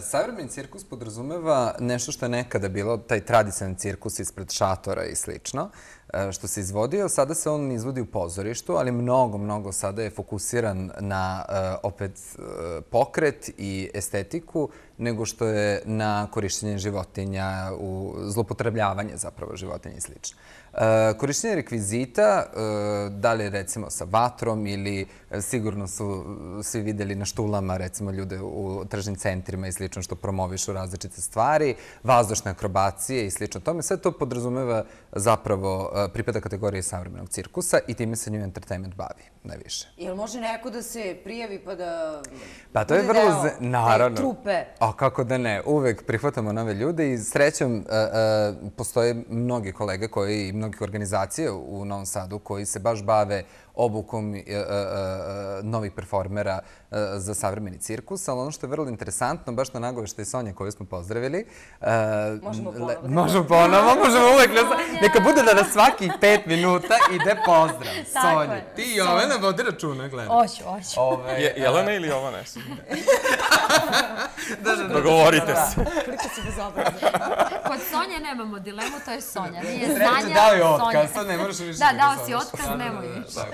Savremeni cirkus podrazumeva nešto što je nekada bilo taj tradicionalni cirkus ispred šatora i slično, E, što se izvodio. Sada se on izvodi u pozorištu, ali mnogo, mnogo sada je fokusiran na e, opet e, pokret i estetiku, nego što je na korištenje životinja, u zlopotrebljavanje zapravo životinja i slično. E, Korištenje rekvizita, e, da li recimo sa vatrom ili e, sigurno su svi videli na štulama recimo ljude u tržnim centrima i slično što promovišu različite stvari, vazdušne akrobacije i slično tome. Sve to podrazumeva zapravo pripada kategorije savremenog cirkusa i time se New Entertainment bavi najviše. Jel može neko da se prijavi pa da Pa to je vrlo... deo Naravno. trupe? A kako da ne, uvek prihvatamo nove ljude i srećom postoje mnogi kolege koji mnogih organizacija u Novom Sadu koji se baš bave obukom e, e, e, novih performera za savremeni cirkus, ali ono što je vrlo interesantno, baš na nagoveštaj Sonja koju smo pozdravili. Možemo ponovo. Možemo ponovo, možemo uvek. Neka bude da na svakih pet minuta ide pozdrav. Sonja, je. ti i Jovena vodi računa, gledaj. Oću, oću. Je, Jelena ili Jovana? Dogovorite se. Koliko si bezobrazan. Kod Sonje nemamo dilemu, to je Sonja. Nije Sreće, Sanja, dao je Sonja. otkaz, sad ne moraš više Da, dao si otkaz, nemoj više.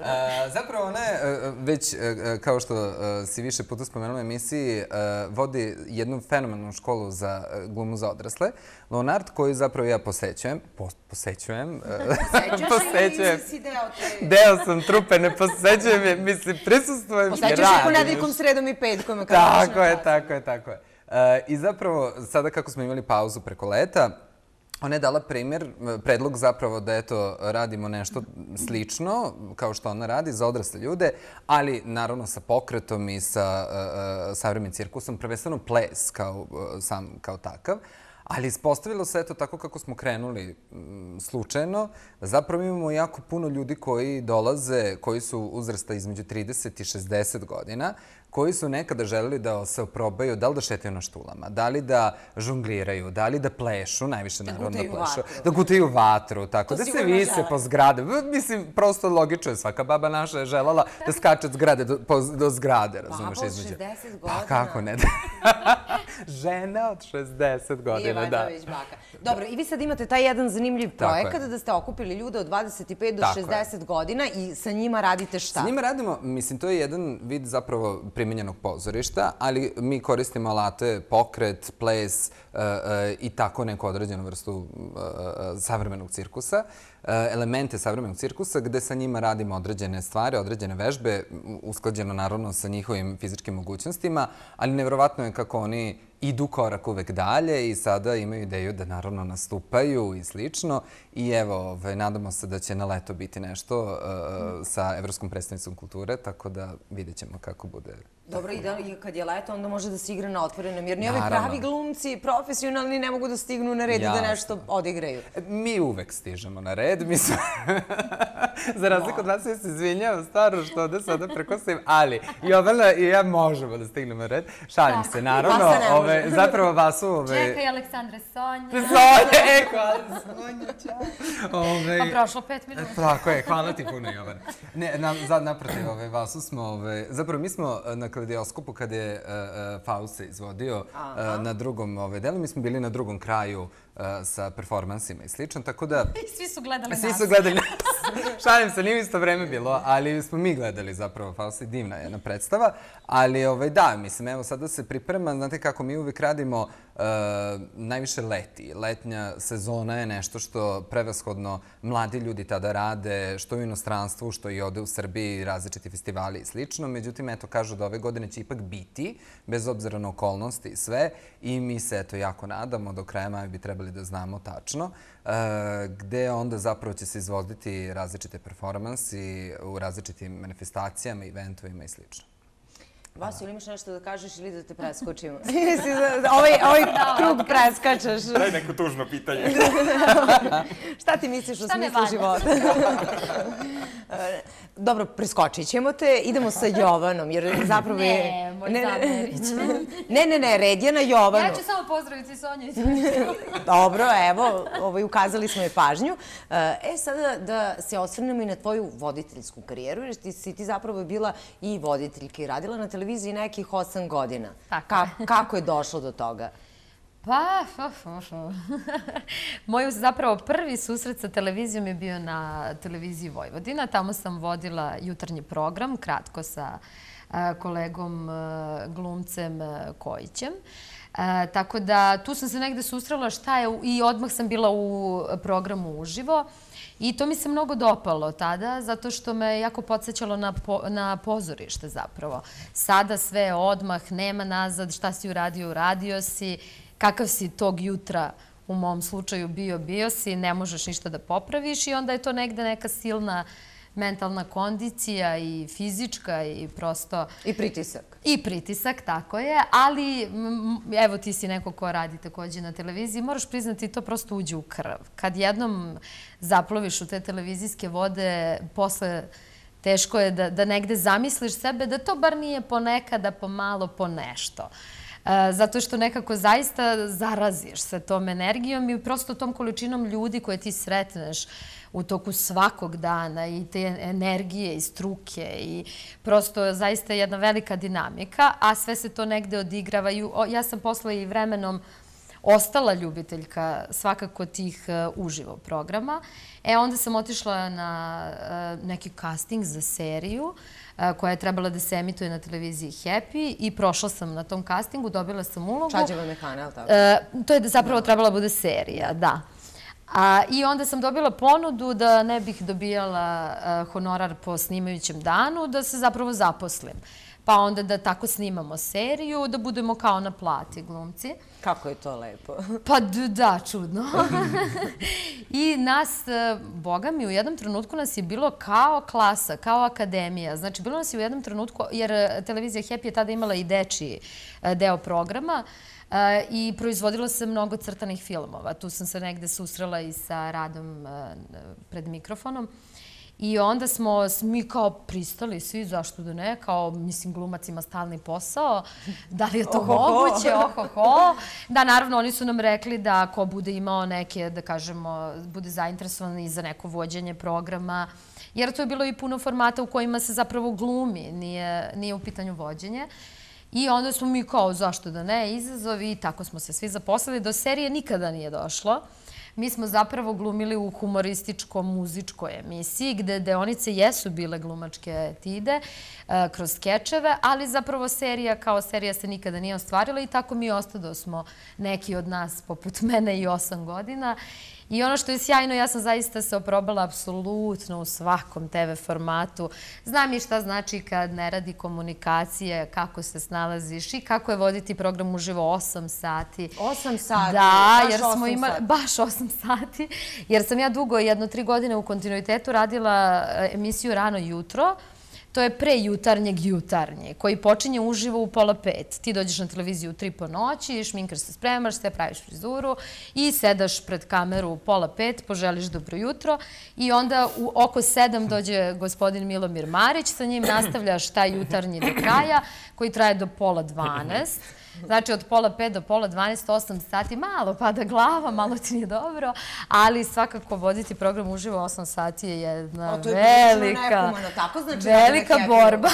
E, Zapravo ne, e, već e, kao što si više puta spomenula u emisiji, vodi jednu fenomenalnu školu za glumu za odrasle, Leonard, koju zapravo ja posećujem. Pos- Posećujem. Posećujem. si deo te... Deo sam trupe, ne posećujem je, mislim, Posećaš radim. i ponedeljkom, sredom i petkom. Tako je, tako je, tako je. E, I zapravo, sada kako smo imali pauzu preko leta, Ona je dala primjer, predlog zapravo da eto, radimo nešto slično kao što ona radi za odrasle ljude, ali naravno sa pokretom i sa uh, savremenim cirkusom, prvenstveno ples kao, uh, sam kao takav. Ali ispostavilo se eto tako kako smo krenuli m, slučajno, zapravo imamo jako puno ljudi koji dolaze, koji su uzrasta između 30 i 60 godina, koji su nekada želeli da se oprobaju da li da šetaju na štulama, da li da žongliraju, da li da plešu, najviše naravno da plešu, vatru. da gutaju vatru, tako, da se vise žele. po zgrade. Mislim, prosto logično je, svaka baba naša je želala da skače od zgrade do, po, do zgrade, razumeš, Baba od između. 60 Pa godina. kako ne? Žena od 60 Nije godina, već baka. Dobro, i vi sad imate taj jedan zanimljiv Tako je. projekat da ste okupili ljude od 25 do Tako je. 60 godina i sa njima radite šta? Sa njima radimo, mislim, to je jedan vid zapravo primjenjenog pozorišta, ali mi koristimo alate, pokret, ples e, e, i tako neku određenu vrstu e, savremenog cirkusa, E, elemente savremenog cirkusa, gde sa njima radimo određene stvari, određene vežbe, usklađeno naravno sa njihovim fizičkim mogućnostima, ali nevjerovatno je kako oni idu korak uvek dalje i sada imaju ideju da naravno nastupaju i slično. I evo, ovaj, nadamo se da će na leto biti nešto uh, sa Evropskom predstavnicom kulture, tako da vidjet ćemo kako bude Dobro, i, da, i kad je leto, onda može da se igra na otvorenom, jer ni ovi Naravno. pravi glumci, profesionalni, ne mogu da stignu na red i da nešto odigraju. Mi uvek stižemo na red, mi smo... Za razliku od vas, ja se izvinjavam stvarno što ovde sada prekosim, ali Jovana i ja možemo da stignemo na red. Šalim se, naravno. Vasa. Ove, zapravo Vasu... Ove, Čekaj, Aleksandre, Sonja. Sonja, e, hvala Sonja, čao. Ove, Pa prošlo pet minuta. Tako je, hvala ti puno Jovana. Ne, na, naprotiv, ove, Vasu smo, ove, zapravo mi smo e, na kladioskopu kad je uh, uh, Faust se izvodio uh, na drugom ove, delu, mi smo bili na drugom kraju sa performansima i slično, tako da... I svi su gledali Svi nas. su gledali nas. Šalim se, nije isto vreme bilo, ali smo mi gledali zapravo Faust i divna je jedna predstava. Ali ovaj, da, mislim, evo sada se priprema, znate kako mi uvijek radimo uh, najviše leti. Letnja sezona je nešto što prevashodno mladi ljudi tada rade, što u inostranstvu, što i ode u Srbiji, različiti festivali i slično. Međutim, eto, kažu da ove godine će ipak biti, bez obzira na okolnosti i sve. I mi se, eto, jako nadamo, do kraja maja bi trebali da znamo tačno, e, gde onda zapravo će se izvoditi različite performansi u različitim manifestacijama, eventovima i slično. Vasu, ili imaš nešto da kažeš ili da te preskočimo? Da ovaj, ovaj krug preskačeš. Daj neko tužno pitanje. Šta ti misliš o smislu života? Dobro, preskočit ćemo te. Idemo sa Jovanom, jer zapravo je... Ne, moj zamerić. Ne, ne, ne, red je na Jovanu. Ja ću samo pozdraviti Sonju. Dobro, evo, ovaj, ukazali smo je pažnju. E, sada da se osvrnemo i na tvoju voditeljsku karijeru, jer ti si ti zapravo bila i voditeljka i radila na televiziji nekih osam godina. Tako Ka- kako je došlo do toga? Pa. Moj zapravo prvi susret sa televizijom je bio na televiziji Vojvodina. Tamo sam vodila jutarnji program, kratko sa a, kolegom a, glumcem a, Kojićem. Tako da tu sam se negde susrela šta je i odmah sam bila u programu uživo. I to mi se mnogo dopalo tada, zato što me jako podsjećalo na, po, na pozorište zapravo. Sada sve odmah, nema nazad, šta si uradio, uradio si, kakav si tog jutra u mom slučaju bio, bio si, ne možeš ništa da popraviš i onda je to negde neka silna mentalna kondicija i fizička i prosto... I pritisak. I pritisak, tako je, ali evo ti si neko ko radi takođe na televiziji, moraš priznati to prosto uđe u krv. Kad jednom zaploviš u te televizijske vode, posle teško je da, da negde zamisliš sebe da to bar nije ponekada, pomalo, po nešto. E, Zato što nekako zaista zaraziš se tom energijom i prosto tom količinom ljudi koje ti sretneš u toku svakog dana i te energije i struke i prosto zaista jedna velika dinamika, a sve se to negde odigrava. Ja sam posle i vremenom ostala ljubiteljka svakako tih e, uživo programa. E, onda sam otišla na e, neki casting za seriju e, koja je trebala da se emituje na televiziji Happy i prošla sam na tom castingu, dobila sam ulogu. Čađeva mehana, je tako? To je zapravo trebala bude serija, da. A, I onda sam dobila ponudu da ne bih dobijala e, honorar po snimajućem danu, da se zapravo zaposlim. Pa onda da tako snimamo seriju, da budemo kao na plati glumci. Kako je to lepo. Pa da, čudno. I nas, e, boga mi, u jednom trenutku nas je bilo kao klasa, kao akademija. Znači, bilo nas je u jednom trenutku, jer e, televizija Happy je tada imala i dečiji deo programa, i proizvodilo se mnogo crtanih filmova. Tu sam se negde susrela i sa radom e, pred mikrofonom. I onda smo mi kao pristali svi, zašto da ne, kao, mislim, glumac ima stalni posao, da li je to moguće, ohoho. Da, naravno, oni su nam rekli da ko bude imao neke, da kažemo, bude zainteresovan i za neko vođenje programa, jer to je bilo i puno formata u kojima se zapravo glumi, nije, nije u pitanju vođenje. I onda smo mi kao, zašto da ne, izazovi i tako smo se svi zaposlili. Do serije nikada nije došlo. Mi smo zapravo glumili u humorističko-muzičkoj emisiji, gde deonice jesu bile glumačke etide e, kroz skečeve, ali zapravo serija kao serija se nikada nije ostvarila i tako mi ostado smo neki od nas, poput mene i osam godina. I ono što je sjajno, ja sam zaista se oprobala apsolutno u svakom TV formatu. Znam i šta znači kad ne radi komunikacije, kako se snalaziš i kako je voditi program uživo 8 sati. Osam sati, Da, baš jer smo imali, sati. baš 8 sati, jer sam ja dugo, jedno tri godine u kontinuitetu radila e, emisiju Rano jutro, To je pre jutarnjeg jutarnje, koji počinje uživo u pola pet. Ti dođeš na televiziju u tri po noći, šminkaš se, spremaš se, praviš frizuru i sedaš pred kameru u pola pet, poželiš dobro jutro i onda u oko sedam dođe gospodin Milomir Marić, sa njim nastavljaš taj jutarnji do kraja, koji traje do pola dvanest. Znači, od pola pet do pola dvanest, osam sati, malo pada glava, malo ti nije dobro, ali svakako voditi program uživo osam sati je jedna velika, znači velika borba.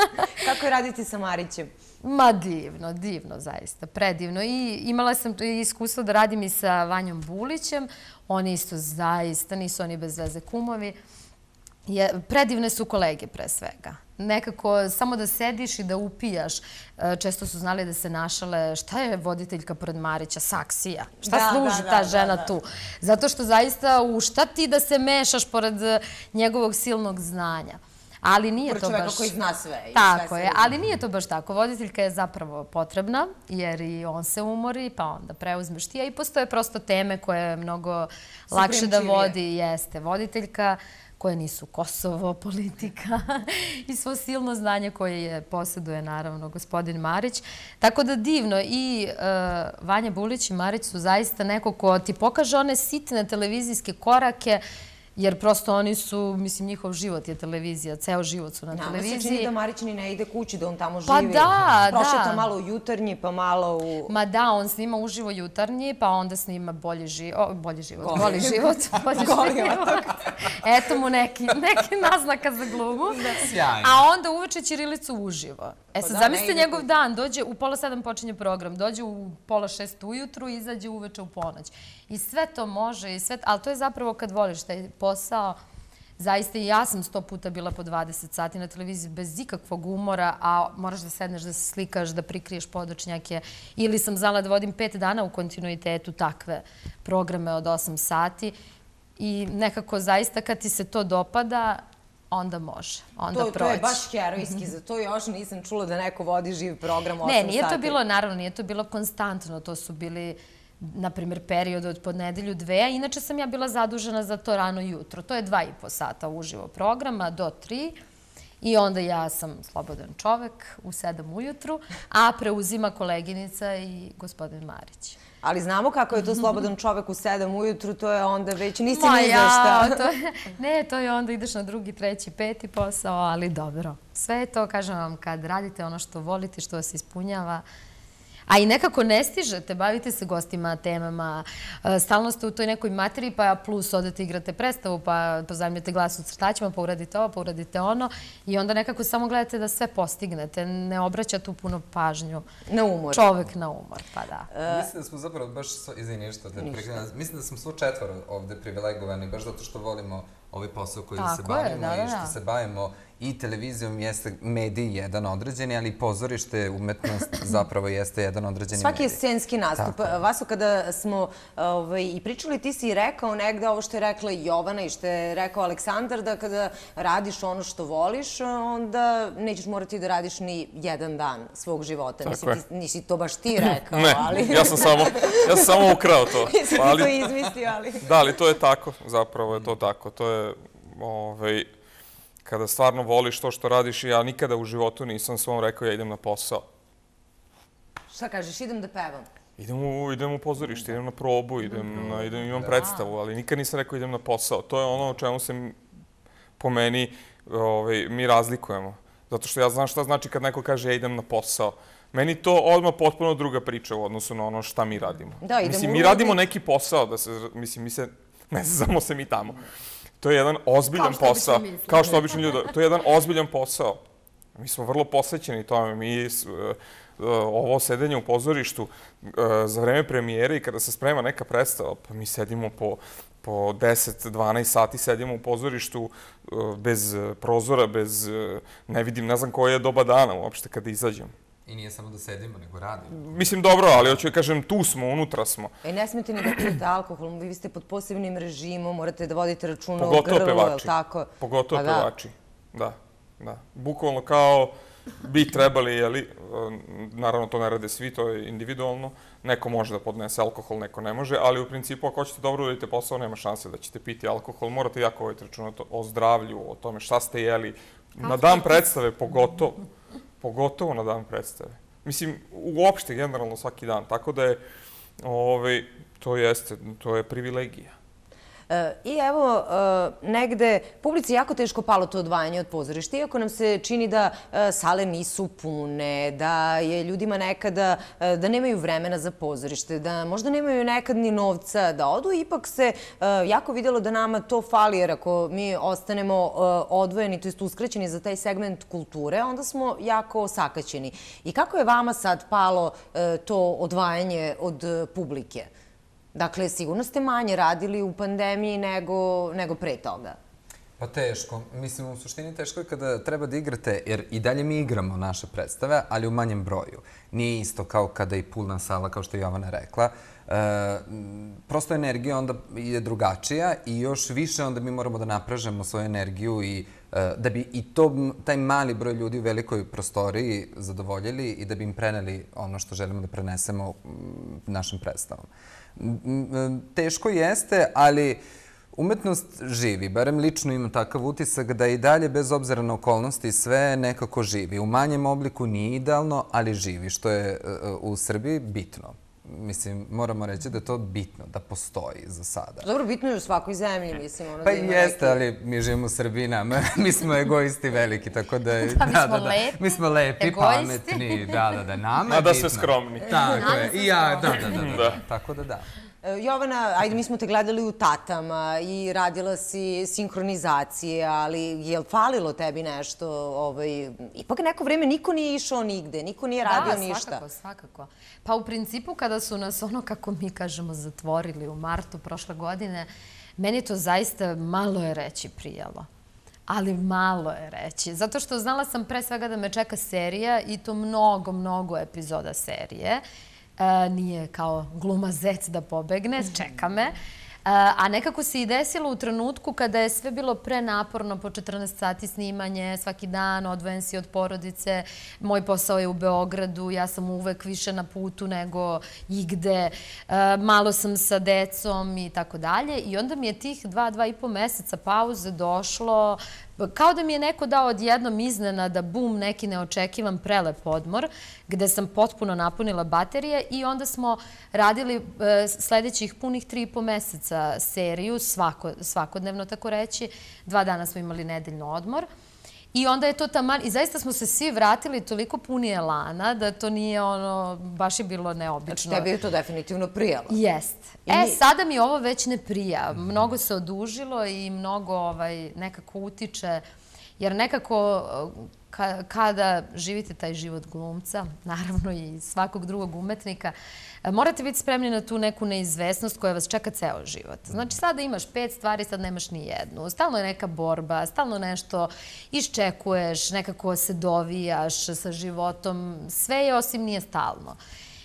Kako je raditi sa Marićem? Ma divno, divno zaista, predivno. I imala sam iskustvo da radim i sa Vanjom Bulićem. Oni isto zaista, nisu oni bez veze kumovi. Predivne su kolege pre svega nekako samo da sediš i da upijaš. E, često su znali da se našale šta je voditeljka pored Marića, saksija. Šta služi ta žena tu? Zato što zaista u šta ti da se mešaš pored njegovog silnog znanja. Ali nije to baš... Koji zna sve. Tako je, ali nije to baš tako. Voditeljka je zapravo potrebna, jer i on se umori, pa onda preuzmeš ti. I postoje prosto teme koje je mnogo lakše da vodi. Jeste, voditeljka koje nisu Kosovo, politika i svo silno znanje koje je posjeduje, naravno, gospodin Marić. Tako da divno i e, Vanja Bulić i Marić su zaista neko ko ti pokaže one sitne televizijske korake Jer prosto oni su, mislim, njihov život je televizija, ceo život su na televiziji. Nama se čini da Marić ni ne ide kući, da on tamo pa živi. Pa da, da. Prošeta malo u jutarnji, pa malo u... Ma da, on snima uživo jutarnji, pa onda snima bolji život, bolji život, bolji život, bolji život. Eto mu neki, neki naznaka za glumu. Sjajno. A onda uveče Ćirilicu uživo. E pa sad, zamislite njegov dan, dođe u pola sedam počinje program, dođe u pola šest ujutru i izađe uveče u ponoć. I sve to može, i sve, ali to je zapravo kad voliš taj posao. Zaista i ja sam sto puta bila po 20 sati na televiziji bez ikakvog umora, a moraš da sedneš, da se slikaš, da prikriješ podočnjake. Ili sam znala da vodim pet dana u kontinuitetu takve programe od 8 sati. I nekako zaista kad ti se to dopada, onda može, onda proći. To je baš herojski, za to još nisam čula da neko vodi živ program 8 sati. Ne, nije to bilo, naravno, nije to bilo konstantno, to su bili na primjer, period od podnedelju dve, a inače sam ja bila zadužena za to rano jutro. To je dva i po sata uživo programa, do tri. I onda ja sam slobodan čovek u sedam ujutru, a preuzima koleginica i gospodin Marić. Ali znamo kako je to slobodan čovek u sedam ujutru, to je onda već nisi ni za šta. Ne, to je onda ideš na drugi, treći, peti posao, ali dobro. Sve je to, kažem vam, kad radite ono što volite, što vas ispunjava, A i nekako ne stižete, bavite se gostima, temama, e, stalno ste u toj nekoj materiji, pa plus odete igrate predstavu, pa pozajmljate glas u crtaćima, pa uradite ovo, pa uradite ono. I onda nekako samo gledate da sve postignete, ne obraćate u puno pažnju. Na umor. Čovek na umor, pa da. E, mislim da smo zapravo baš, izvini što te prekrenam, mislim da smo svo četvoro ovde privilegovani, baš zato što volimo ovaj posao koji se bavimo i što se bavimo i televizijom jeste medij jedan određeni, ali pozorište, umetnost zapravo jeste jedan određeni medij. Svaki je scenski nastup. Vasu, kada smo ovaj, i pričali, ti si rekao negde ovo što je rekla Jovana i što je rekao Aleksandar, da kada radiš ono što voliš, onda nećeš morati da radiš ni jedan dan svog života. Mislim, ti, nisi to baš ti rekao, ne, ali... ja sam samo, ja sam samo ukrao to. Nisi ali... to izmislio, ali... Da, ali to je tako, zapravo je to tako. To je, ovaj, kada stvarno voliš to što radiš, ja nikada u životu nisam svom rekao ja idem na posao. Šta kažeš, idem da pevam? Idem u, idem u pozorište, idem na probu, idem na, idem, imam predstavu, ali nikad nisam rekao idem na posao. To je ono o čemu se po meni ovaj, mi razlikujemo. Zato što ja znam šta znači kad neko kaže ja idem na posao. Meni to odmah potpuno druga priča u odnosu na ono šta mi radimo. Da, idem mislim, mi radimo neki posao, da se, mislim, mi se, ne znamo se mi tamo. To je jedan ozbiljan posao. Kao što obično ljudi. To je jedan ozbiljan posao. Mi smo vrlo posvećeni tome. Mi e, ovo sedenje u pozorištu e, za vreme premijere i kada se sprema neka predstava, pa mi sedimo po po 10-12 sati sedimo u pozorištu bez prozora, bez, ne vidim, ne znam koje je doba dana uopšte kada izađem. I nije samo da sedimo, nego radimo. Mislim, dobro, ali hoću da kažem, tu smo, unutra smo. E, ne smijete ni da pijete alkohol, vi ste pod posebnim režimom, morate da vodite računa o grlu, pevači. tako? Pogotovo pa pevači. Da, da. Bukvalno kao bi trebali, jeli, naravno to ne rade svi, to je individualno. Neko može da podnese alkohol, neko ne može, ali u principu ako hoćete dobro uradite posao, nema šanse da ćete piti alkohol. Morate jako voditi računa o zdravlju, o tome šta ste jeli, Na dan predstave pogotovo. Pogotovo na dan predstave. Mislim, uopšte, generalno svaki dan. Tako da je, ovaj, to jeste, to je privilegija. E, I evo, e, negde, publici jako teško palo to odvajanje od pozorišta, iako nam se čini da e, sale nisu pune, da je ljudima nekada, da nemaju vremena za pozorište, da možda nemaju nekad ni novca da odu, ipak se jako videlo da nama to fali, jer ako mi ostanemo odvojeni, to jest uskrećeni za taj segment kulture, onda smo jako sakaćeni. I kako je vama sad palo to odvajanje od publike? Dakle, sigurno ste manje radili u pandemiji nego, nego pre toga. Pa teško. Mislim, u suštini teško je kada treba da igrate, jer i dalje mi igramo naše predstave, ali u manjem broju. Nije isto kao kada je pulna sala, kao što je Jovana rekla. E, prosto energija onda je drugačija i još više onda mi moramo da napražemo svoju energiju i e, da bi i to, taj mali broj ljudi u velikoj prostoriji zadovoljili i da bi im preneli ono što želimo da prenesemo našim predstavom teško jeste, ali umetnost živi. Barem lično imam takav utisak da i dalje, bez obzira na okolnosti, sve nekako živi. U manjem obliku nije idealno, ali živi, što je e, e, u Srbiji bitno. Mislim, moramo reći da je to bitno, da postoji za sada. Dobro, bitno je u svakoj zemlji, mislim. Ono pa i jeste, ali mi živimo u Srbiji, mi smo egoisti veliki, tako da... Pa mi smo lepi. Mi smo lepi, pametni, da, da, da, nama je. A da sve skromni. Tako je, i ja, da, da, da. Tako da, da. E, Jovana, ajde, mi smo te gledali u Tatama i radila si sinhronizacije, ali je li falilo tebi nešto? Ovaj, ipak neko vreme niko nije išao nigde, niko nije radio ništa. Da, svakako, svakako. Pa u principu kada su nas ono, kako mi kažemo, zatvorili u martu prošle godine, meni to zaista malo je reći prijelo. Ali malo je reći. Zato što znala sam pre svega da me čeka serija i to mnogo, mnogo epizoda serije. E, nije kao gluma zec da pobegne, čeka me. E, a nekako se i desilo u trenutku kada je sve bilo prenaporno po 14 sati snimanje, svaki dan odvojen si od porodice. Moj posao je u Beogradu, ja sam uvek više na putu nego igde. E, malo sam sa decom i tako dalje. I onda mi je tih dva, dva i po meseca pauze došlo kao da mi je neko dao odjednom iznenada, bum, neki neočekivan prelep odmor, gde sam potpuno napunila baterije i onda smo radili e, sljedećih punih tri i po meseca seriju, svakodnevno tako reći. Dva dana smo imali nedeljno odmor. I onda je to taman, i zaista smo se svi vratili toliko puni elana da to nije ono, baš je bilo neobično. Znači tebi je to definitivno prijelo. Jest. E, sada mi ovo već ne prija. Mnogo se odužilo i mnogo ovaj, nekako utiče, jer nekako kada živite taj život glumca, naravno i svakog drugog umetnika, morate biti spremni na tu neku neizvesnost koja vas čeka ceo život. Znači, sada imaš pet stvari, sad nemaš ni jednu. Stalno je neka borba, stalno nešto iščekuješ, nekako se dovijaš sa životom. Sve je osim nije stalno.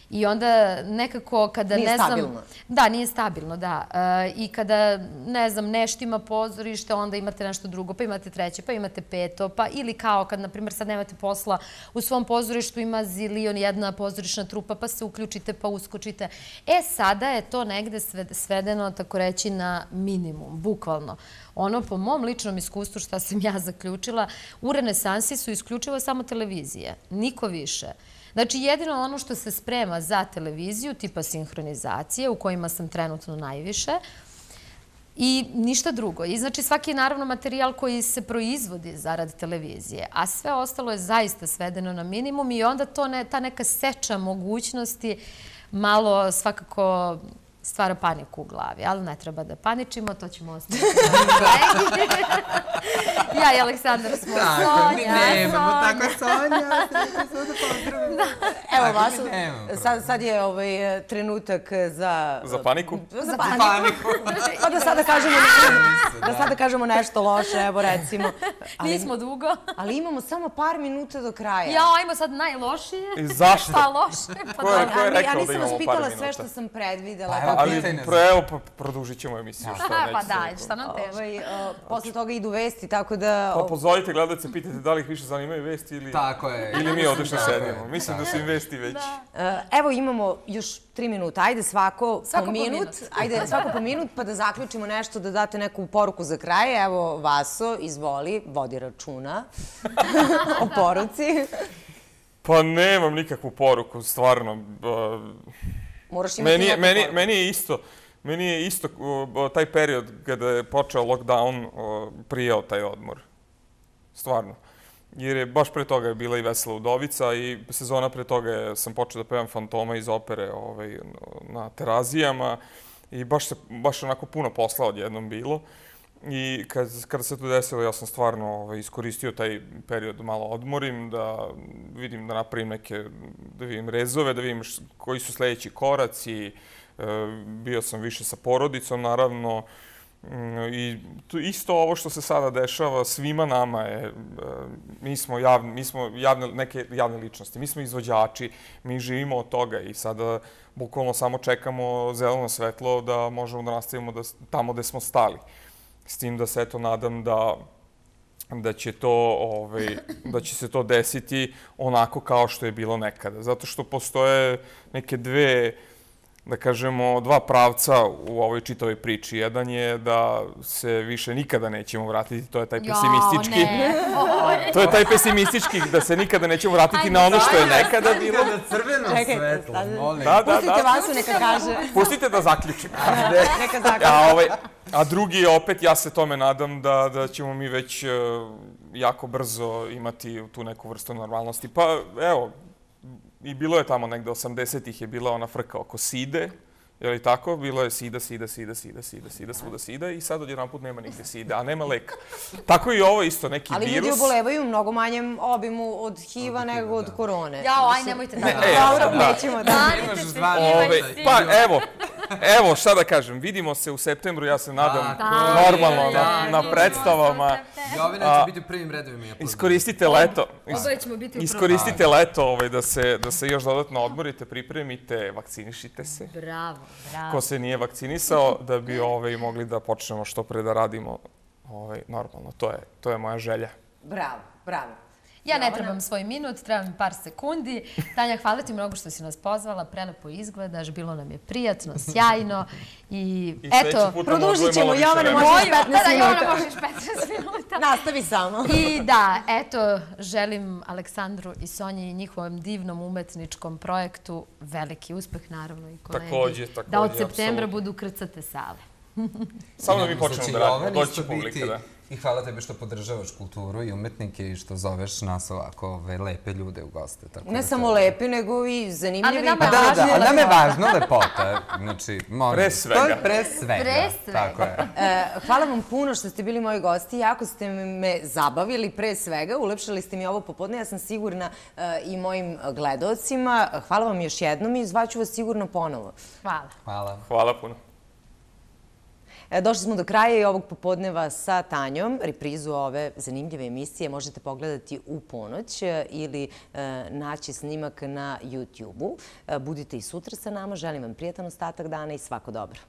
I onda nekako kada ne znam... Nije stabilno. Da, nije stabilno, da. E, I kada, ne znam, nešto ima pozorište, onda imate nešto drugo, pa imate treće, pa imate peto, pa ili kao kad, na primjer, sad nemate posla, u svom pozorištu ima zilion, jedna pozorišna trupa, pa se uključite, pa uskočite. E, sada je to negde svedeno, tako reći, na minimum, bukvalno. Ono, po mom ličnom iskustvu, što sam ja zaključila, u renesansi su isključivo samo televizije. Niko više. Znači, jedino ono što se sprema za televiziju, tipa sinhronizacije, u kojima sam trenutno najviše, i ništa drugo. I znači, svaki je naravno materijal koji se proizvodi zarad televizije, a sve ostalo je zaista svedeno na minimum i onda to ta neka seča mogućnosti malo svakako stvara paniku u glavi, ali ne treba da paničimo, to ćemo ostaviti. ja i Aleksandar smo tako, Sonja. Nemamo tako Sonja. Evo vas, sad, sad je ovaj trenutak za... Za paniku? Za paniku. pa da sada kažemo, da sada kažemo nešto loše, evo recimo. Ali, Nismo dugo. ali imamo samo par minuta do kraja. Ja, ajmo sad najlošije. I zašto? Pa loše. Pa ko je, ko je rekao da imamo par minuta? Ja nisam vas pitala sve što sam predvidela. Pa, ali pre, evo, produžit ćemo emisiju. Što pa daj, šta nam teško. Ovaj, posle toga idu vesti, tako da da... Pa pozovite gledalce, pitajte da li ih više zanimaju vesti ili... Tako je. Ili mi odlično sedimo. Mislim da su im vesti već. E, Evo imamo još tri minuta. Ajde svako, Svako po po minut. minut. Ajde svako po minut pa da zaključimo nešto, da date neku poruku za kraj. Evo Vaso, izvoli, vodi računa o poruci. Pa nemam nikakvu poruku, stvarno. Uh, Moraš imati Meni neku meni, poruku. meni je isto, meni je isto uh, taj period kada je počeo lockdown uh, prijao taj odmor. Stvarno. Jer je baš pre toga je bila i Vesela Udovica i sezona pre toga je, sam počeo da pevam Fantoma iz opere ovaj, na terazijama i baš, se, baš onako puno posla odjednom bilo. I kad, kada se to desilo, ja sam stvarno ovaj, iskoristio taj period da malo odmorim, da vidim, da napravim neke, da vidim rezove, da vidim š, koji su sljedeći koraci. E, bio sam više sa porodicom, naravno. Mm, I to, isto ovo što se sada dešava svima nama je, e, mi smo, javni, mi smo javne, neke javne ličnosti, mi smo izvođači, mi živimo od toga i sada bukvalno samo čekamo zeleno svetlo da možemo da nastavimo da, tamo gde smo stali. S tim da se eto nadam da da će to ovaj da će se to desiti onako kao što je bilo nekada. Zato što postoje neke dve da kažemo dva pravca u ovoj čitavoj priči jedan je da se više nikada nećemo vratiti to je taj pesimistički to je taj pesimistički da se nikada nećemo vratiti na ono što je nekada bilo Na crveno svetlo, molim. da da Pustite da Vasu, neka kaže. pustite da zaključim Neka zaključi. A, ovaj, a drugi je opet, ja se tome nadam da, da ćemo mi već e, jako brzo imati tu neku vrstu normalnosti. Pa evo, i bilo je tamo negde 80-ih je bila ona frka oko side, je li tako? Bilo je sida, sida, sida, sida, sida, sida, svuda sida i sad odjedan put nema nigde side, a nema leka. Tako i ovo isto, neki Ali ljudi virus. obolevaju u mnogo manjem obimu od HIV-a nego od korone. Jao, aj, nemojte tako. E, Dobro, da. nećemo da. Se njima Ove, pa evo, evo šta da kažem, vidimo se u septembru, ja se nadam Tako je, normalno na, tako na je. predstavama. Jovina će biti u prvim redovima. ja. Iskoristite leto. is- Oboje ćemo biti u. Iskoristite leto ovaj, da, se, da se još dodatno odmorite, pripremite, vakcinišite se. Bravo, bravo. Ko se nije vakcinisao, da bi ovaj, mogli da počnemo što pre da radimo ovaj, normalno. To je, to je moja želja. Bravo, bravo. Ja ne trebam svoj minut, trebam par sekundi. Tanja, hvala ti mnogo što si nas pozvala, prelepo izgledaš, bilo nam je prijatno, sjajno i, I eto... produžit ćemo, Jovana, vremena. može- Moju, 15 da, da, Jovana, minuta. možeš 15 minuta. Nastavi samo. I da, eto, želim Aleksandru i Sonji i njihovom divnom umetničkom projektu veliki uspeh, naravno, i kolegi. Da od septembra budu krcate sale. Samo da mi Znači, počnemo da radimo, doći publika, biti- da. I hvala tebi što podržavaš kulturu i umetnike i što zoveš nas ovako ove lepe ljude u goste. Tako Ne samo lepi, nego i zanimljivi. Ali nama Pa je da, da, važno a nam je lepota. važno lepota. Znači, molim. Pre svega. To je pre svega. Pre svega. Tako je. E, hvala vam puno što ste bili moji gosti. Jako ste me zabavili pre svega. Ulepšali ste mi ovo popodne. Ja sam sigurna e, i mojim gledocima. Hvala vam još jednom i zvaću vas sigurno ponovo. Hvala. Hvala. Hvala puno. E, došli smo do kraja i ovog popodneva sa Tanjom. Reprizu ove zanimljive emisije možete pogledati u ponoć e, ili e, naći snimak na YouTube-u. Budite i sutra sa nama. Želim vam prijatan ostatak dana i svako dobro.